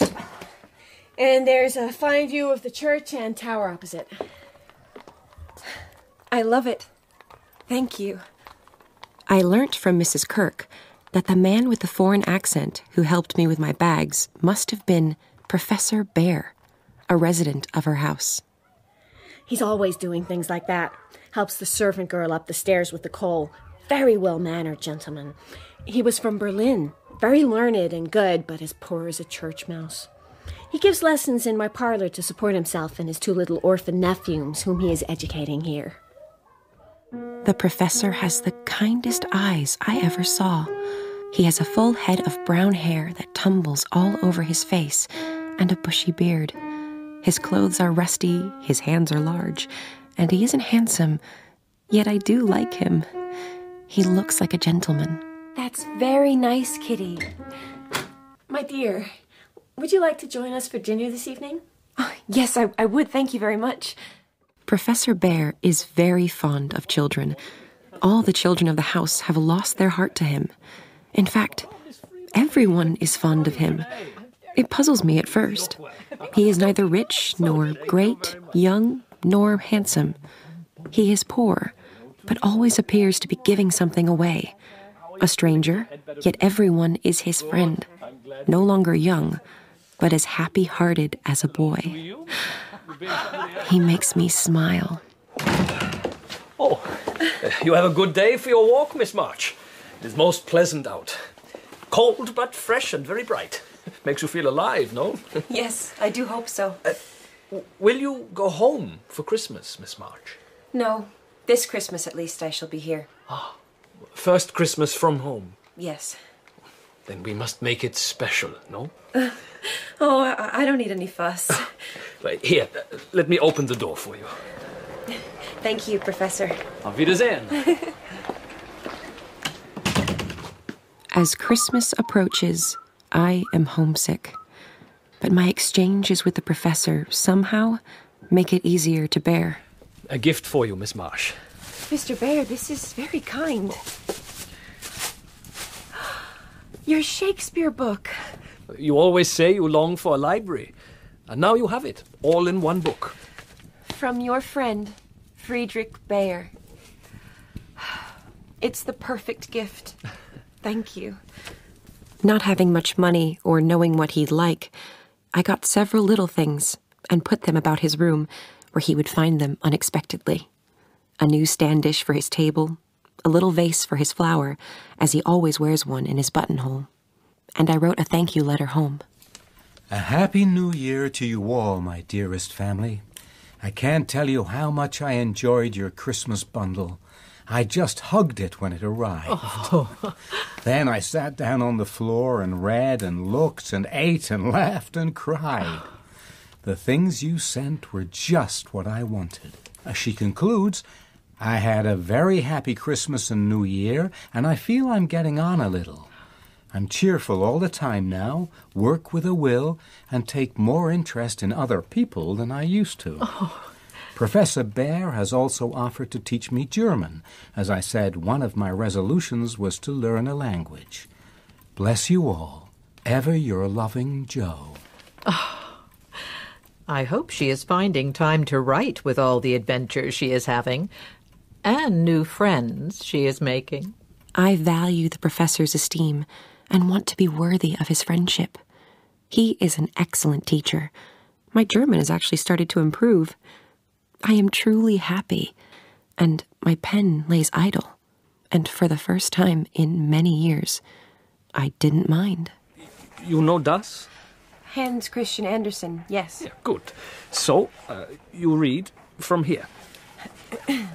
And there's a fine view of the church and tower opposite. I love it. Thank you. I learnt from Mrs. Kirk that the man with the foreign accent who helped me with my bags must have been Professor Bhaer, a resident of her house. He's always doing things like that. Helps the servant girl up the stairs with the coal. Very well mannered gentleman. He was from Berlin. Very learned and good, but as poor as a church mouse. He gives lessons in my parlor to support himself and his two little orphan nephews, whom he is educating here. The professor has the kindest eyes I ever saw. He has a full head of brown hair that tumbles all over his face and a bushy beard. His clothes are rusty, his hands are large, and he isn't handsome, yet I do like him. He looks like a gentleman. That's very nice, Kitty. My dear, would you like to join us for dinner this evening? Oh, yes, I, I would. Thank you very much. Professor Bhaer is very fond of children. All the children of the house have lost their heart to him. In fact, everyone is fond of him. It puzzles me at first. He is neither rich, nor great, young, nor handsome. He is poor, but always appears to be giving something away. A stranger, yet everyone is his friend. No longer young, but as happy hearted as a boy. He makes me smile. Oh, you have a good day for your walk, Miss March. It is most pleasant out. Cold, but fresh and very bright. Makes you feel alive, no? yes, I do hope so. Uh, will you go home for Christmas, Miss March? No. This Christmas, at least, I shall be here. Ah, first Christmas from home. Yes. Then we must make it special, no? Uh, oh, I, I, don't need any fuss. right, here, uh, let me open the door for you. Thank you, Professor. Auf Wiedersehen. As Christmas approaches, I am homesick. But my exchanges with the professor somehow make it easier to bear. A gift for you, Miss March. Mr. Bhaer, this is very kind. Your Shakespeare book. You always say you long for a library. And now you have it, all in one book. From your friend, Friedrich Bhaer. It's the perfect gift. Thank you. Not having much money or knowing what he'd like, I got several little things and put them about his room where he would find them unexpectedly. A new standish for his table, a little vase for his flower, as he always wears one in his buttonhole. And I wrote a thank you letter home. A happy new year to you all, my dearest family. I can't tell you how much I enjoyed your Christmas bundle. I just hugged it when it arrived. Oh. then I sat down on the floor and read and looked and ate and laughed and cried. The things you sent were just what I wanted. As she concludes, I had a very happy Christmas and New Year, and I feel I'm getting on a little. I'm cheerful all the time now, work with a will, and take more interest in other people than I used to. Oh. Professor Bhaer has also offered to teach me German. As I said, one of my resolutions was to learn a language. Bless you all. Ever your loving Jo. Oh, I hope she is finding time to write with all the adventures she is having and new friends she is making. I value the professor's esteem and want to be worthy of his friendship. He is an excellent teacher. My German has actually started to improve. I am truly happy, and my pen lays idle. And for the first time in many years, I didn't mind. You know das? Hans Christian Andersen, yes. Yeah, good. So, uh, you read from here.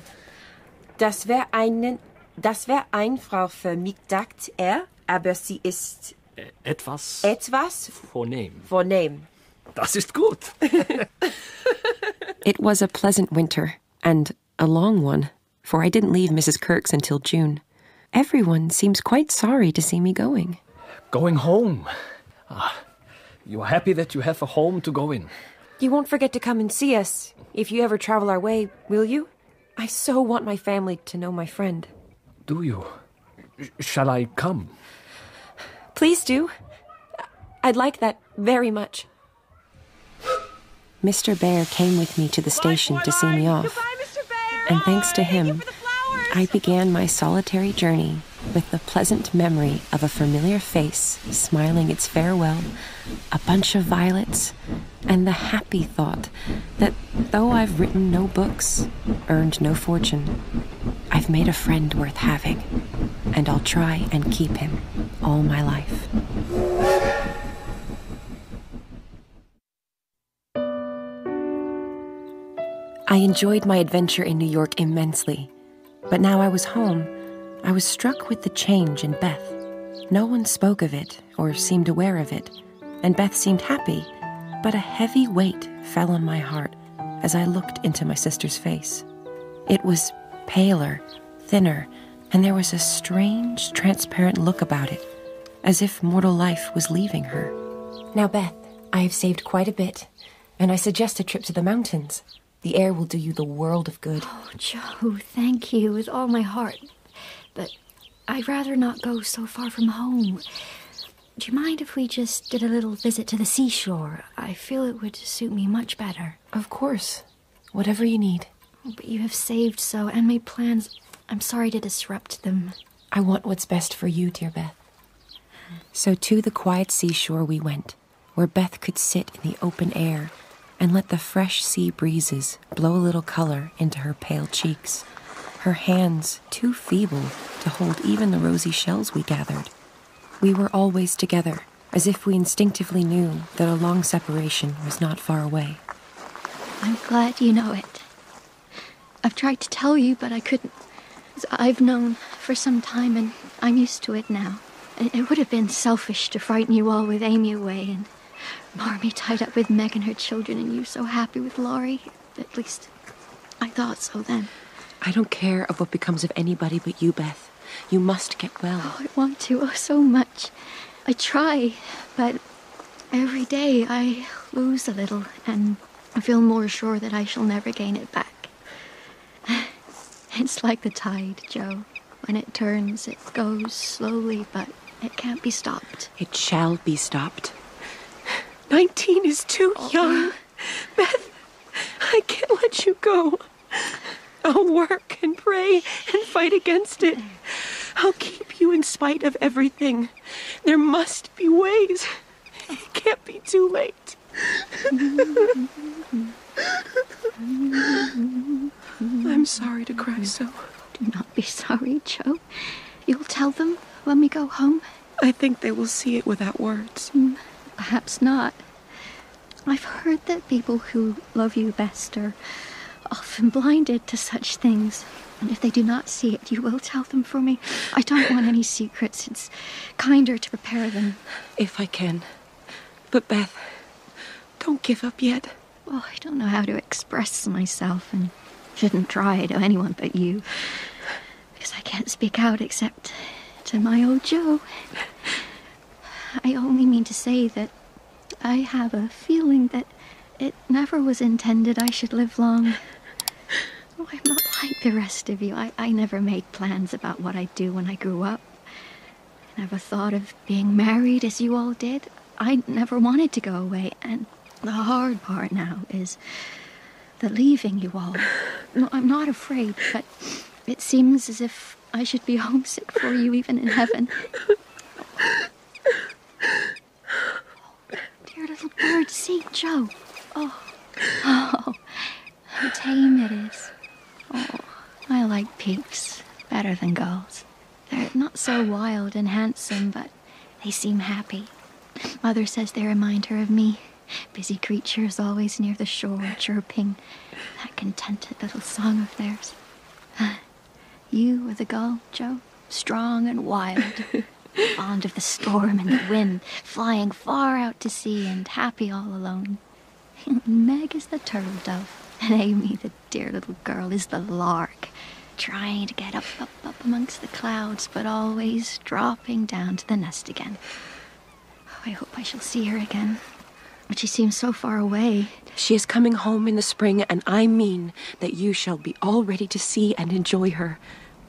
Das wäre einen, das wäre einfach für mich gedacht, er, aber sie ist Äh, Etwas etwas vornehm. vornehm. Das ist gut. It was a pleasant winter, and a long one, for I didn't leave Mrs. Kirk's until June. Everyone seems quite sorry to see me going. Going home. Ah, you are happy that you have a home to go in. You won't forget to come and see us if you ever travel our way, will you? I so want my family to know my friend. Do you? Shall I come? Please do. I'd like that very much. Mr. Bhaer came with me to the station to see me off. And thanks to him, I began my solitary journey with the pleasant memory of a familiar face smiling its farewell, a bunch of violets, and the happy thought that though I've written no books, earned no fortune, I've made a friend worth having, and I'll try and keep him all my life. I enjoyed my adventure in New York immensely, but now I was home, I was struck with the change in Beth. No one spoke of it or seemed aware of it, and Beth seemed happy, but a heavy weight fell on my heart as I looked into my sister's face. It was paler, thinner, and there was a strange, transparent look about it, as if mortal life was leaving her. Now, Beth, I have saved quite a bit, and I suggest a trip to the mountains. The air will do you the world of good. Oh, Jo, thank you with all my heart. But I'd rather not go so far from home. Do you mind if we just did a little visit to the seashore? I feel it would suit me much better. Of course. Whatever you need. Oh, but you have saved so and made plans. I'm sorry to disrupt them. I want what's best for you, dear Beth. So to the quiet seashore we went, where Beth could sit in the open air and let the fresh sea breezes blow a little color into her pale cheeks, her hands too feeble to hold even the rosy shells we gathered. We were always together, as if we instinctively knew that a long separation was not far away. I'm glad you know it. I've tried to tell you, but I couldn't. I've known for some time, and I'm used to it now. It would have been selfish to frighten you all with Amy away and Marmee tied up with Meg and her children, and you so happy with Laurie. At least, I thought so then. I don't care of what becomes of anybody but you, Beth. You must get well. Oh, I want to, oh, so much. I try, but every day I lose a little, and I feel more sure that I shall never gain it back. It's like the tide, Jo. When it turns, it goes slowly, but it can't be stopped. It shall be stopped. Nineteen is too oh. young. Beth, I can't let you go. I'll work and pray and fight against it. I'll keep you in spite of everything. There must be ways. It can't be too late. I'm sorry to cry so. Do not be sorry, Jo. You'll tell them when we go home? I think they will see it without words. Mm, Perhaps not. I've heard that people who love you best are often blinded to such things. And if they do not see it, you will tell them for me. I don't want any secrets. It's kinder to prepare them. If I can. But Beth, don't give up yet. Oh, I don't know how to express myself and shouldn't try to anyone but you. Because I can't speak out except to my old Jo. I only mean to say that I have a feeling that it never was intended I should live long. Oh, I'm not like the rest of you. I, I never made plans about what I'd do when I grew up. I never thought of being married as you all did. I never wanted to go away, and The hard part now is the leaving you all. No, I'm not afraid, but it seems as if I should be homesick for you even in heaven. Dear little bird, see, Jo. Oh, oh, how tame it is. Oh, I like peeps better than gulls. They're not so wild and handsome, but they seem happy. Mother says they remind her of me. Busy creatures always near the shore, chirping that contented little song of theirs. You are the gull, Jo, strong and wild, fond of the storm and the wind, flying far out to sea and happy all alone. Meg is the turtle dove, and Amy, the dear little girl, is the lark, trying to get up, up, up amongst the clouds, but always dropping down to the nest again. Oh, I hope I shall see her again. But she seems so far away. She is coming home in the spring, and I mean that you shall be all ready to see and enjoy her.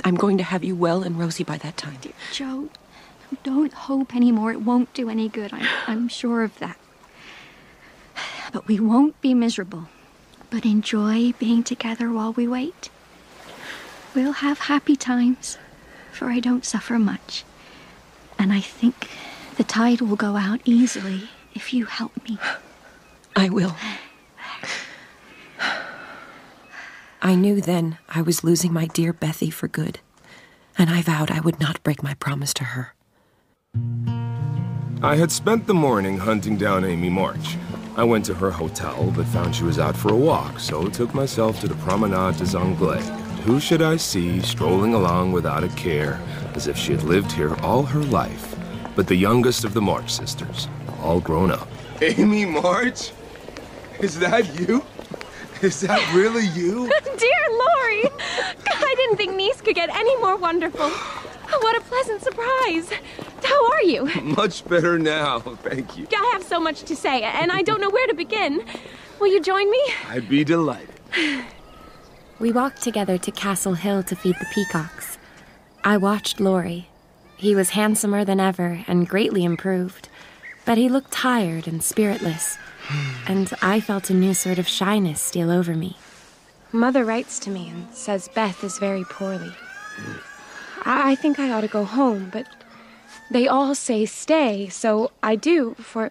I'm going to have you well and rosy by that time. Dear Jo, don't hope anymore. It won't do any good. I'm, I'm sure of that. But we won't be miserable, but enjoy being together while we wait. We'll have happy times, for I don't suffer much. And I think the tide will go out easily if you help me. I will. I knew then I was losing my dear Bethy for good, and I vowed I would not break my promise to her. I had spent the morning hunting down Amy March. I went to her hotel, but found she was out for a walk, so took myself to the Promenade des Anglais. Who should I see strolling along without a care, as if she had lived here all her life, but the youngest of the March sisters, all grown up. Amy March? Is that you? Is that really you? Dear Laurie! I didn't think Nice could get any more wonderful. What a pleasant surprise. How are you? Much better now, thank you. I have so much to say, and I don't know where to begin. Will you join me? I'd be delighted. We walked together to Castle Hill to feed the peacocks. I watched Laurie. He was handsomer than ever and greatly improved, but he looked tired and spiritless, and I felt a new sort of shyness steal over me. Mother writes to me and says Beth is very poorly. Hmm. I, I think I ought to go home, but they all say stay, so I do, for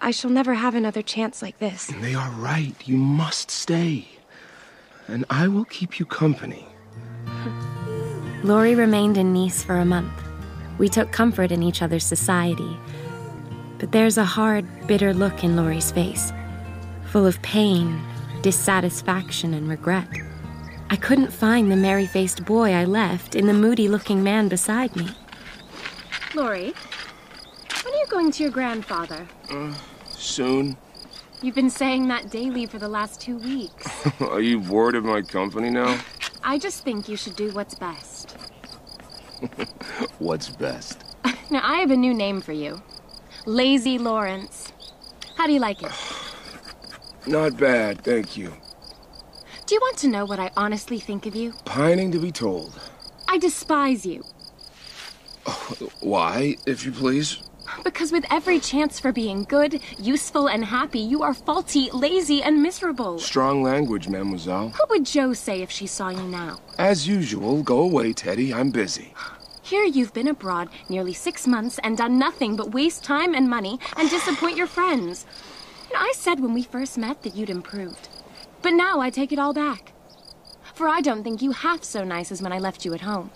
I shall never have another chance like this. They are right. You must stay. And I will keep you company. Laurie remained in Nice for a month. We took comfort in each other's society. But there's a hard, bitter look in Laurie's face, full of pain, dissatisfaction, and regret. I couldn't find the merry faced boy I left in the moody looking man beside me. Laurie, when are you going to your grandfather? Uh, soon. You've been saying that daily for the last two weeks. Are you bored of my company now? I just think you should do what's best. What's best? Now, I have a new name for you Lazy Lawrence. How do you like it? Not bad, thank you. Do you want to know what I honestly think of you? Pining to be told. I despise you. Oh, why, if you please? Because with every chance for being good, useful, and happy, you are faulty, lazy, and miserable. Strong language, mademoiselle. What would Jo say if she saw you now? As usual, go away, Teddy. I'm busy. Here you've been abroad nearly six months and done nothing but waste time and money and disappoint your friends. You know, I said when we first met that you'd improved. But now I take it all back. For I don't think you half so nice as when I left you at home.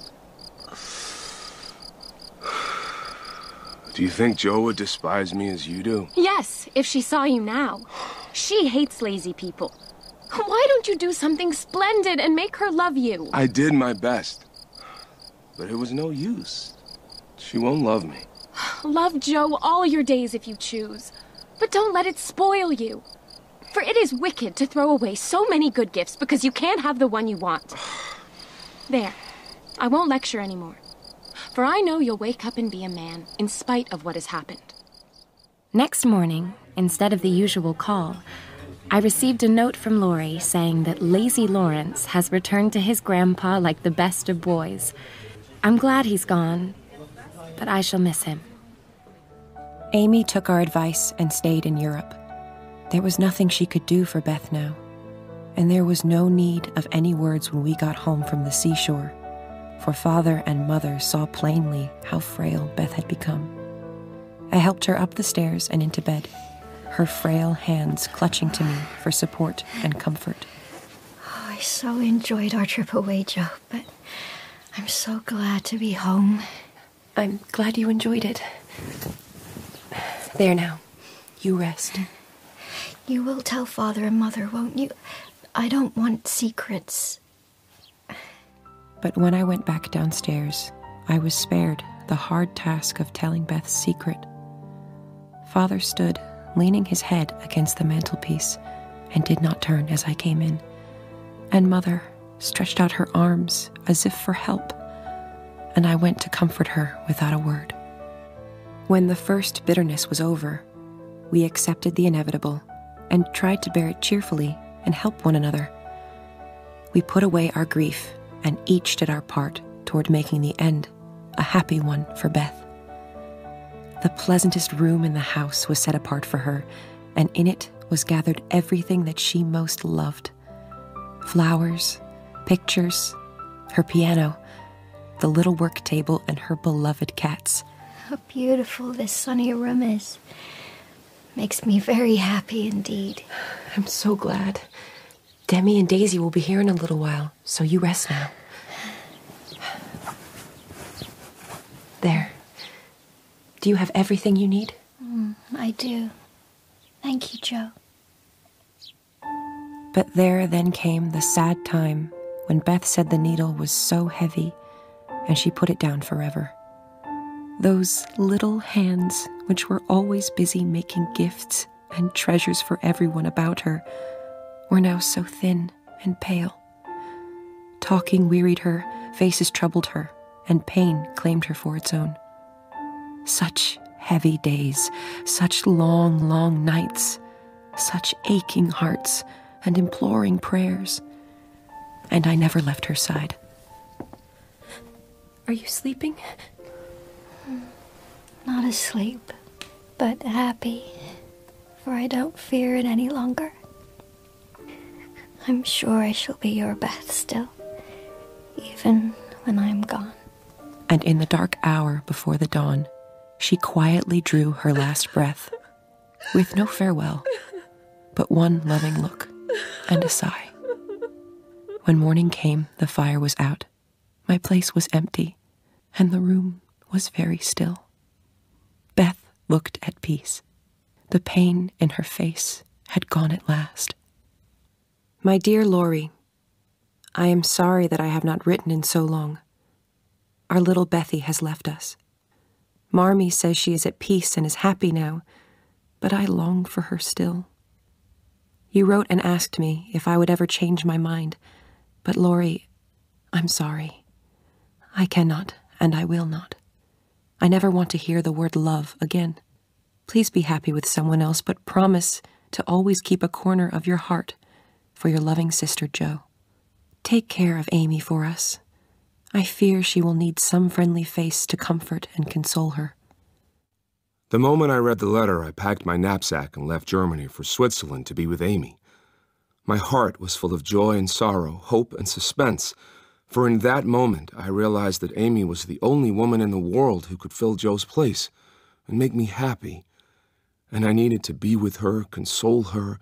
Do you think Jo would despise me as you do? Yes, if she saw you now. She hates lazy people. Why don't you do something splendid and make her love you? I did my best. But it was no use. She won't love me. Love Jo all your days if you choose. But don't let it spoil you. For it is wicked to throw away so many good gifts because you can't have the one you want. There. I won't lecture anymore. For I know you'll wake up and be a man, in spite of what has happened. Next morning, instead of the usual call, I received a note from Laurie saying that Lazy Lawrence has returned to his grandpa like the best of boys. I'm glad he's gone, but I shall miss him. Amy took our advice and stayed in Europe. There was nothing she could do for Beth now, and there was no need of any words when we got home from the seashore, for father and mother saw plainly how frail Beth had become. I helped her up the stairs and into bed, her frail hands clutching to me for support and comfort. Oh, I so enjoyed our trip away, Jo, but I'm so glad to be home. I'm glad you enjoyed it. There now. You rest. You will tell father and mother, won't you? I don't want secrets. But when I went back downstairs, I was spared the hard task of telling Beth's secret. Father stood, leaning his head against the mantelpiece, and did not turn as I came in. And Mother stretched out her arms as if for help, and I went to comfort her without a word. When the first bitterness was over, we accepted the inevitable and tried to bear it cheerfully and help one another. We put away our grief and each did our part toward making the end a happy one for Beth. The pleasantest room in the house was set apart for her, and in it was gathered everything that she most loved flowers, pictures, her piano, the little work table, and her beloved cats. How beautiful this sunny room is. Makes me very happy indeed. I'm so glad. Demi and Daisy will be here in a little while, so you rest now. There. Do you have everything you need? Mm, I do. Thank you, Jo. But there then came the sad time when Beth said the needle was so heavy and she put it down forever. Those little hands, which were always busy making gifts and treasures for everyone about her, were now so thin and pale. Talking wearied her, faces troubled her, and pain claimed her for its own. Such heavy days, such long, long nights, such aching hearts and imploring prayers. And I never left her side. Are you sleeping? Not asleep, but happy, for I don't fear it any longer. I'm sure I shall be your Beth still, even when I'm gone. And in the dark hour before the dawn, she quietly drew her last breath, with no farewell, but one loving look and a sigh. When morning came, the fire was out. My place was empty, and the room was very still. Looked at peace. The pain in her face had gone at last. My dear Laurie, I am sorry that I have not written in so long. Our little Bethy has left us. Marmee says she is at peace and is happy now, but I long for her still. You wrote and asked me if I would ever change my mind, but Laurie, I'm sorry. I cannot, and I will not. I never want to hear the word love again. Please be happy with someone else, but promise to always keep a corner of your heart for your loving sister Jo. Take care of Amy for us. I fear she will need some friendly face to comfort and console her. The moment I read the letter, I packed my knapsack and left Germany for Switzerland to be with Amy. My heart was full of joy and sorrow, hope and suspense, for in that moment I realized that Amy was the only woman in the world who could fill Jo's place and make me happy. And I needed to be with her, console her,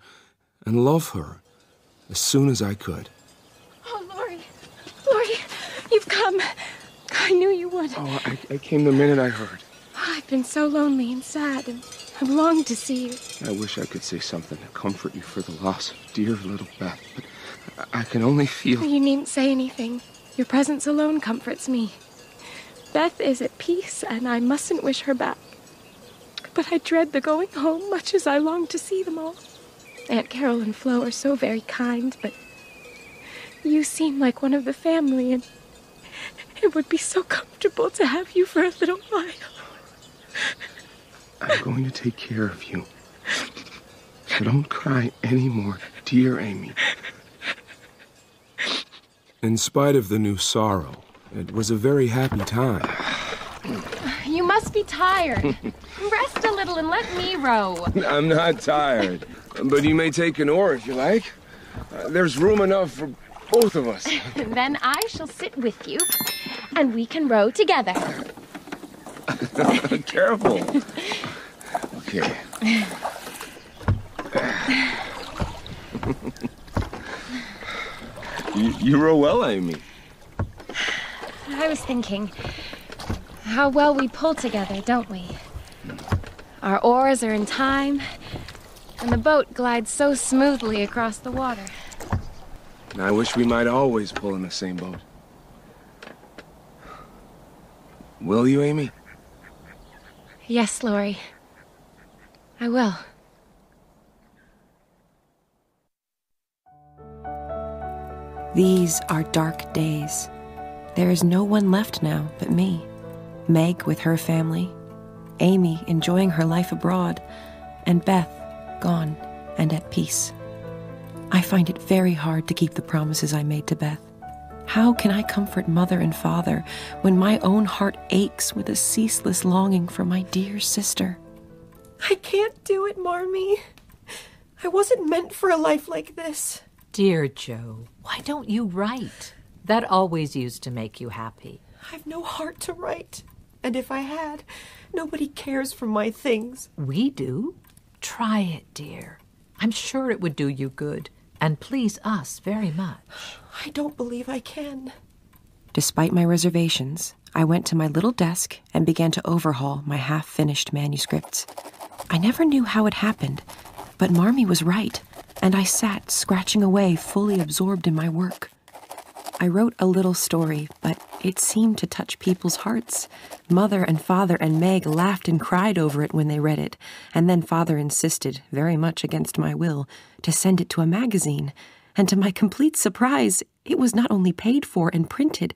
and love her as soon as I could. Oh, Laurie. Laurie, you've come. I knew you would. Oh, I, I came the minute I heard. Oh, I've been so lonely and sad, and I've longed to see you. I wish I could say something to comfort you for the loss of dear little Beth, but I can only feel. You needn't say anything. Your presence alone comforts me. Beth is at peace, and I mustn't wish her back. But I dread the going home, much as I long to see them all. Aunt Carrol and Flo are so very kind, but you seem like one of the family, and it would be so comfortable to have you for a little while. I'm going to take care of you. So don't cry anymore, dear Amy. In spite of the new sorrow, it was a very happy time. You must be tired. Rest a little and let me row. I'm not tired, but you may take an oar if you like. Uh, there's room enough for both of us. then I shall sit with you, and we can row together. Careful. Okay. You, you row well, Amy. I was thinking how well we pull together, don't we? Our oars are in time, and the boat glides so smoothly across the water. And I wish we might always pull in the same boat. Will you, Amy? Yes, Laurie. I will. These are dark days. There is no one left now but me. Meg with her family, Amy enjoying her life abroad, and Beth gone and at peace. I find it very hard to keep the promises I made to Beth. How can I comfort mother and father when my own heart aches with a ceaseless longing for my dear sister? I can't do it, Marmee. I wasn't meant for a life like this. Dear Jo, why don't you write? That always used to make you happy. I've no heart to write. And if I had, nobody cares for my things. We do. Try it, dear. I'm sure it would do you good and please us very much. I don't believe I can. Despite my reservations, I went to my little desk and began to overhaul my half finished manuscripts. I never knew how it happened, but Marmee was right, and I sat scratching away, fully absorbed in my work. I wrote a little story, but it seemed to touch people's hearts. Mother and father and Meg laughed and cried over it when they read it, and then father insisted, very much against my will, to send it to a magazine. And to my complete surprise, it was not only paid for and printed,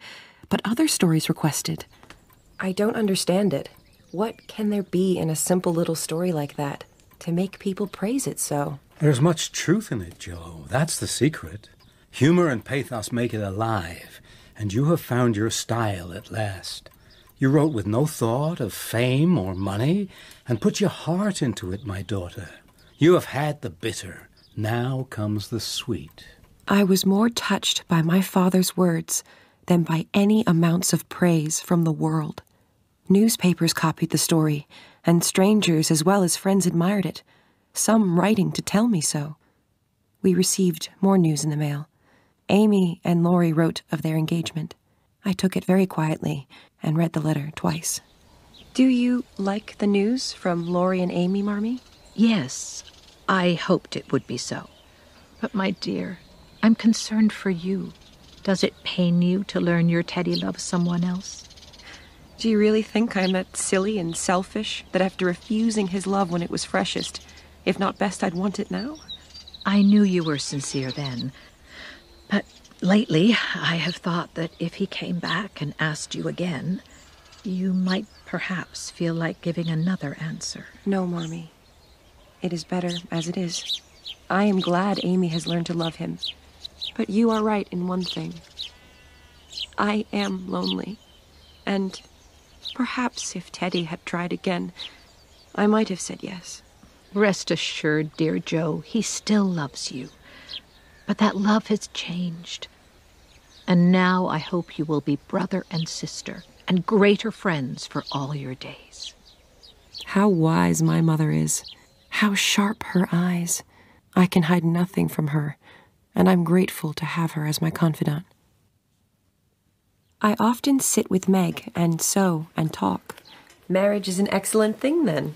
but other stories requested. I don't understand it. What can there be in a simple little story like that to make people praise it so? There's much truth in it, Jo. That's the secret. Humor and pathos make it alive, and you have found your style at last. You wrote with no thought of fame or money, and put your heart into it, my daughter. You have had the bitter. Now comes the sweet. I was more touched by my father's words than by any amounts of praise from the world. Newspapers copied the story, and strangers as well as friends admired it, some writing to tell me so. We received more news in the mail. Amy and Laurie wrote of their engagement. I took it very quietly and read the letter twice. Do you like the news from Laurie and Amy, Marmee? Yes, I hoped it would be so. But, my dear, I'm concerned for you. Does it pain you to learn your Teddy loves someone else? Do you really think I'm that silly and selfish that after refusing his love when it was freshest, if not best, I'd want it now? I knew you were sincere then, but lately, I have thought that if he came back and asked you again, you might perhaps feel like giving another answer. No, Marmee. It is better as it is. I am glad Amy has learned to love him. But you are right in one thing. I am lonely. And perhaps if Teddy had tried again, I might have said yes. Rest assured, dear Jo, he still loves you. But that love has changed. And now I hope you will be brother and sister and greater friends for all your days. How wise my mother is. How sharp her eyes. I can hide nothing from her, and I'm grateful to have her as my confidant. I often sit with Meg and sew and talk. Marriage is an excellent thing, then.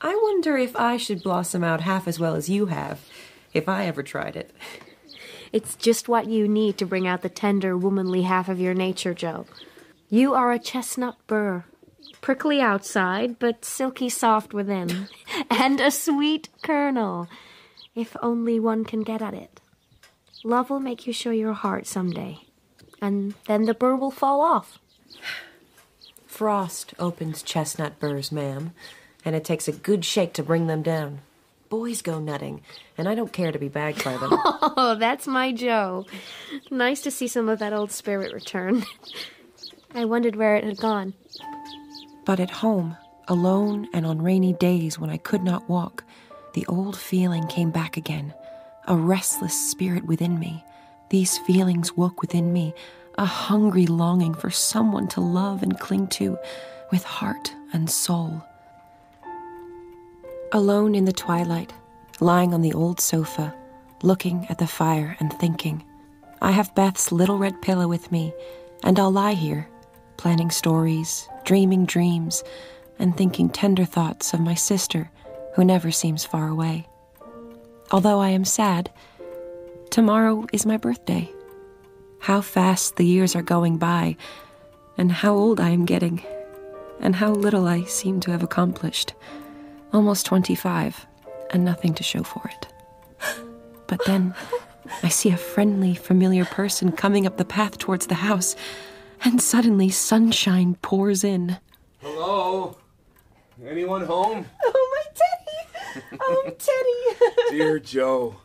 I wonder if I should blossom out half as well as you have, if I ever tried it. It's just what you need to bring out the tender, womanly half of your nature, Jo. You are a chestnut burr, prickly outside, but silky soft within, and a sweet kernel, if only one can get at it. Love will make you show your heart some day, and then the burr will fall off. Frost opens chestnut burrs, ma'am, and it takes a good shake to bring them down. Boys go nutting, and I don't care to be bagged by them. Oh, that's my Jo. Nice to see some of that old spirit return. I wondered where it had gone. But at home, alone and on rainy days when I could not walk, the old feeling came back again, a restless spirit within me. These feelings woke within me a hungry longing for someone to love and cling to with heart and soul. Alone in the twilight, lying on the old sofa, looking at the fire and thinking, I have Beth's little red pillow with me, and I'll lie here, planning stories, dreaming dreams, and thinking tender thoughts of my sister who never seems far away. Although I am sad, tomorrow is my birthday. How fast the years are going by, and how old I am getting, and how little I seem to have accomplished. Almost 25, and nothing to show for it. But then I see a friendly, familiar person coming up the path towards the house, and suddenly sunshine pours in. Hello? Anyone home? Oh, my Teddy! Oh, Teddy! Dear Jo,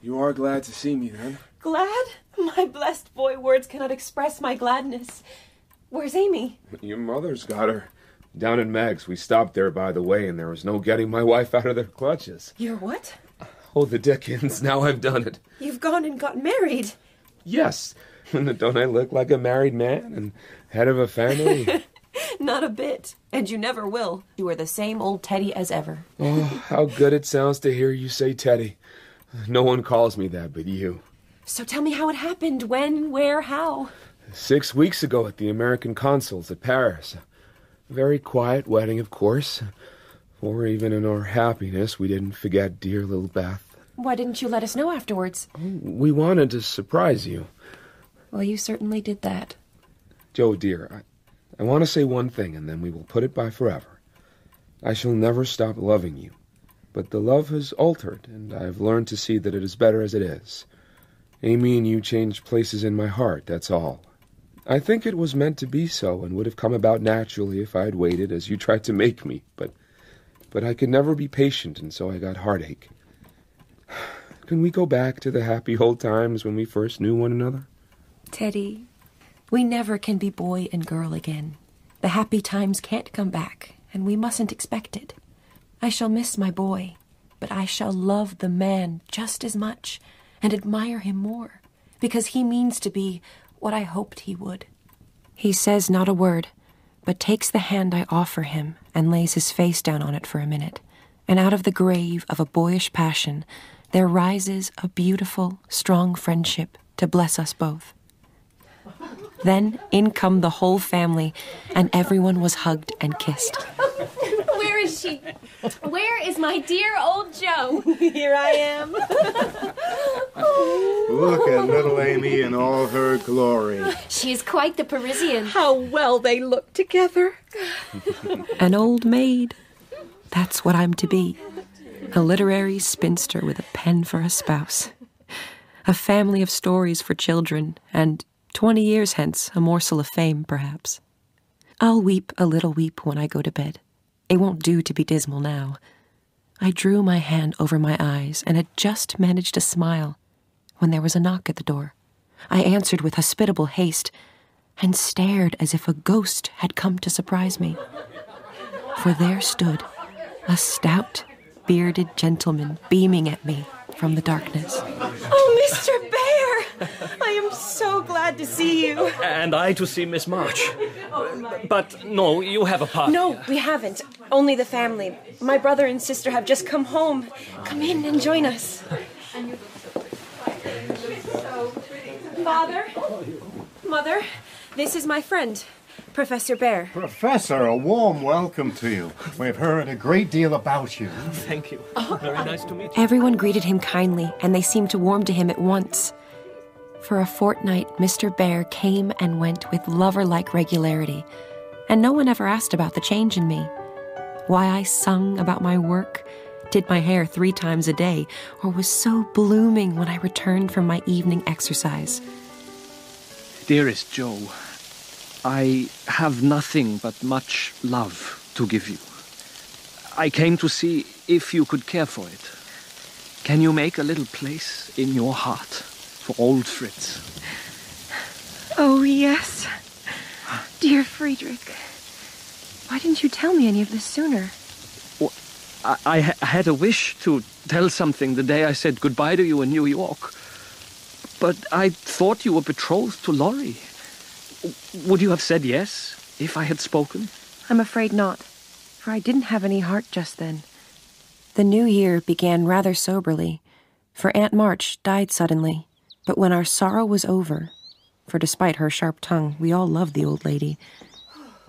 you are glad to see me then? Glad? My blessed boy, words cannot express my gladness. Where's Amy? Your mother's got her. Down in Meg's. We stopped there by the way, and there was no getting my wife out of their clutches. You're what? Oh, the Dickens. Now I've done it. You've gone and got married. Yes. Don't I look like a married man and head of a family? Not a bit. And you never will. You are the same old Teddy as ever. oh, how good it sounds to hear you say Teddy. No one calls me that but you. So tell me how it happened. When, where, how? Six weeks ago at the American consul's at Paris. Very quiet wedding, of course. For even in our happiness, we didn't forget dear little Beth. Why didn't you let us know afterwards? Oh, we wanted to surprise you. Well, you certainly did that. Jo, dear, I, I want to say one thing, and then we will put it by forever. I shall never stop loving you. But the love has altered, and I have learned to see that it is better as it is. Amy and you changed places in my heart, that's all. I think it was meant to be so, and would have come about naturally if I had waited as you tried to make me, but but I could never be patient, and so I got heartache. Can we go back to the happy old times when we first knew one another? Teddy, we never can be boy and girl again. The happy times can't come back, and we mustn't expect it. I shall miss my boy, but I shall love the man just as much and admire him more, because he means to be what I hoped he would. He says not a word, but takes the hand I offer him and lays his face down on it for a minute. And out of the grave of a boyish passion, there rises a beautiful, strong friendship to bless us both. Then in come the whole family, and everyone was hugged and kissed. Where is she? Where is my dear old Jo? Here I am. Look at little Amy in all her glory. She is quite the Parisian. How well they look together. An old maid. That's what I'm to be. A literary spinster with a pen for a spouse. A family of stories for children, and twenty years hence, a morsel of fame, perhaps. I'll weep a little weep when I go to bed. It won't do to be dismal now. I drew my hand over my eyes and had just managed to smile when there was a knock at the door. I answered with hospitable haste and stared as if a ghost had come to surprise me. For there stood a stout, bearded gentleman beaming at me from the darkness. Oh, Mr. Bhaer! I am so glad to see you. And I to see Miss March. But no, you have a party. No, we haven't. Only the family. My brother and sister have just come home. Come in and join us. Father, Mother, this is my friend, Professor Bhaer. Professor, a warm welcome to you. We've heard a great deal about you. Thank you. Very nice to meet you. Everyone greeted him kindly, and they seemed to warm to him at once. For a fortnight, Mr. Bhaer came and went with lover like regularity, and no one ever asked about the change in me. Why I sung about my work, did my hair three times a day, or was so blooming when I returned from my evening exercise. Dearest Jo, I have nothing but much love to give you. I came to see if you could care for it. Can you make a little place in your heart for old Fritz? Oh, yes. Dear Friedrich. Why didn't you tell me any of this sooner? I, I ha- had a wish to tell something the day I said goodbye to you in New York. But I thought you were betrothed to Laurie. Would you have said yes if I had spoken? I'm afraid not, for I didn't have any heart just then. The new year began rather soberly, for Aunt March died suddenly. But when our sorrow was over, for despite her sharp tongue, we all loved the old lady,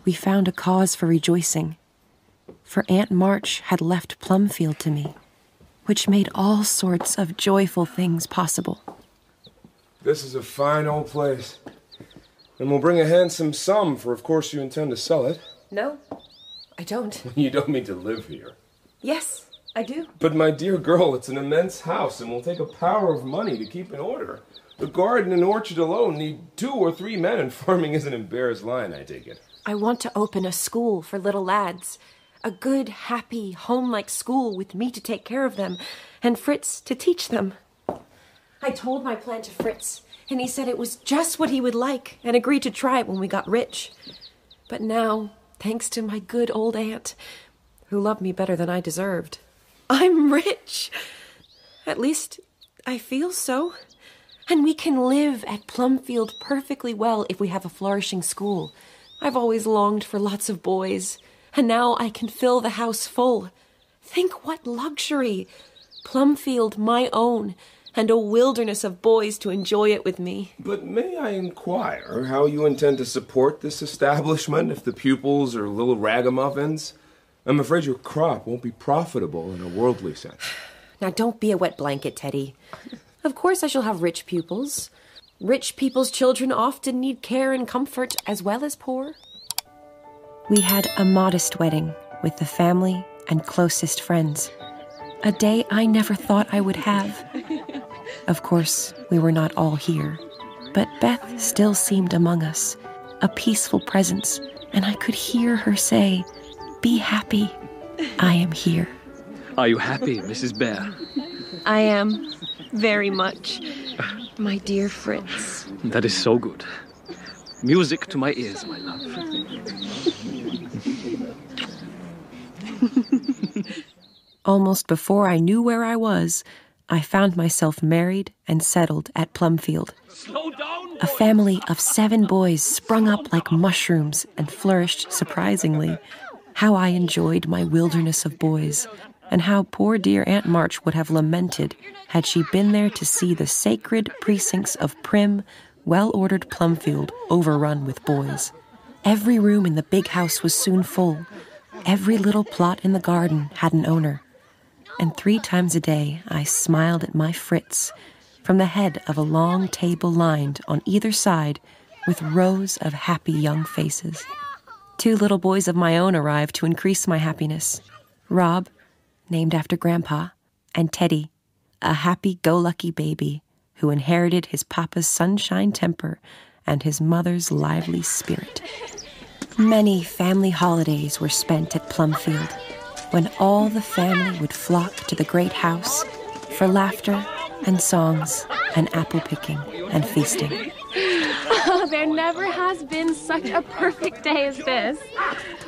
we found a cause for rejoicing. For Aunt March had left Plumfield to me, which made all sorts of joyful things possible. This is a fine old place. And we'll bring a handsome sum, for of course you intend to sell it. No, I don't. You don't mean to live here. Yes, I do. But my dear girl, it's an immense house and will take a power of money to keep in order. The garden and orchard alone need two or three men, and farming isn't in Bhaer's line, I take it. I want to open a school for little lads. A good, happy, home like school with me to take care of them and Fritz to teach them. I told my plan to Fritz, and he said it was just what he would like and agreed to try it when we got rich. But now, thanks to my good old aunt, who loved me better than I deserved, I'm rich. At least, I feel so. And we can live at Plumfield perfectly well if we have a flourishing school. I've always longed for lots of boys, and now I can fill the house full. Think what luxury! Plumfield my own, and a wilderness of boys to enjoy it with me. But may I inquire how you intend to support this establishment if the pupils are little ragamuffins? I'm afraid your crop won't be profitable in a worldly sense. Now, don't be a wet blanket, Teddy. Of course, I shall have rich pupils. Rich people's children often need care and comfort as well as poor. We had a modest wedding with the family and closest friends. A day I never thought I would have. Of course, we were not all here, but Beth still seemed among us, a peaceful presence, and I could hear her say, Be happy. I am here. Are you happy, Mrs. Bhaer? I am, very much. My dear Fritz. That is so good. Music to my ears, my love. Almost before I knew where I was, I found myself married and settled at Plumfield. A family of seven boys sprung up like mushrooms and flourished surprisingly. How I enjoyed my wilderness of boys, and how poor dear Aunt March would have lamented had she been there to see the sacred precincts of prim, well ordered Plumfield overrun with boys. Every room in the big house was soon full. Every little plot in the garden had an owner. And three times a day I smiled at my Fritz from the head of a long table lined on either side with rows of happy young faces. Two little boys of my own arrived to increase my happiness Rob, named after Grandpa, and Teddy, a happy go lucky baby who inherited his papa's sunshine temper and his mother's lively spirit. Many family holidays were spent at Plumfield when all the family would flock to the great house for laughter and songs and apple picking and feasting. Oh, there never has been such a perfect day as this.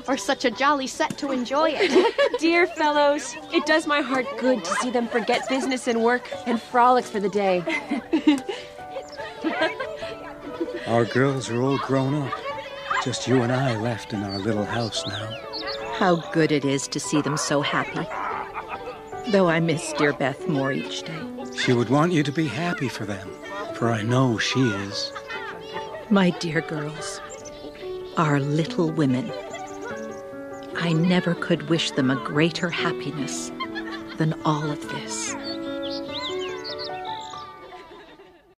Or such a jolly set to enjoy it. Dear fellows, it does my heart good to see them forget business and work and frolic for the day. Our girls are all grown up. Just you and I left in our little house now. How good it is to see them so happy. Though I miss dear Beth more each day. She would want you to be happy for them, for I know she is. My dear girls, our little women. I never could wish them a greater happiness than all of this.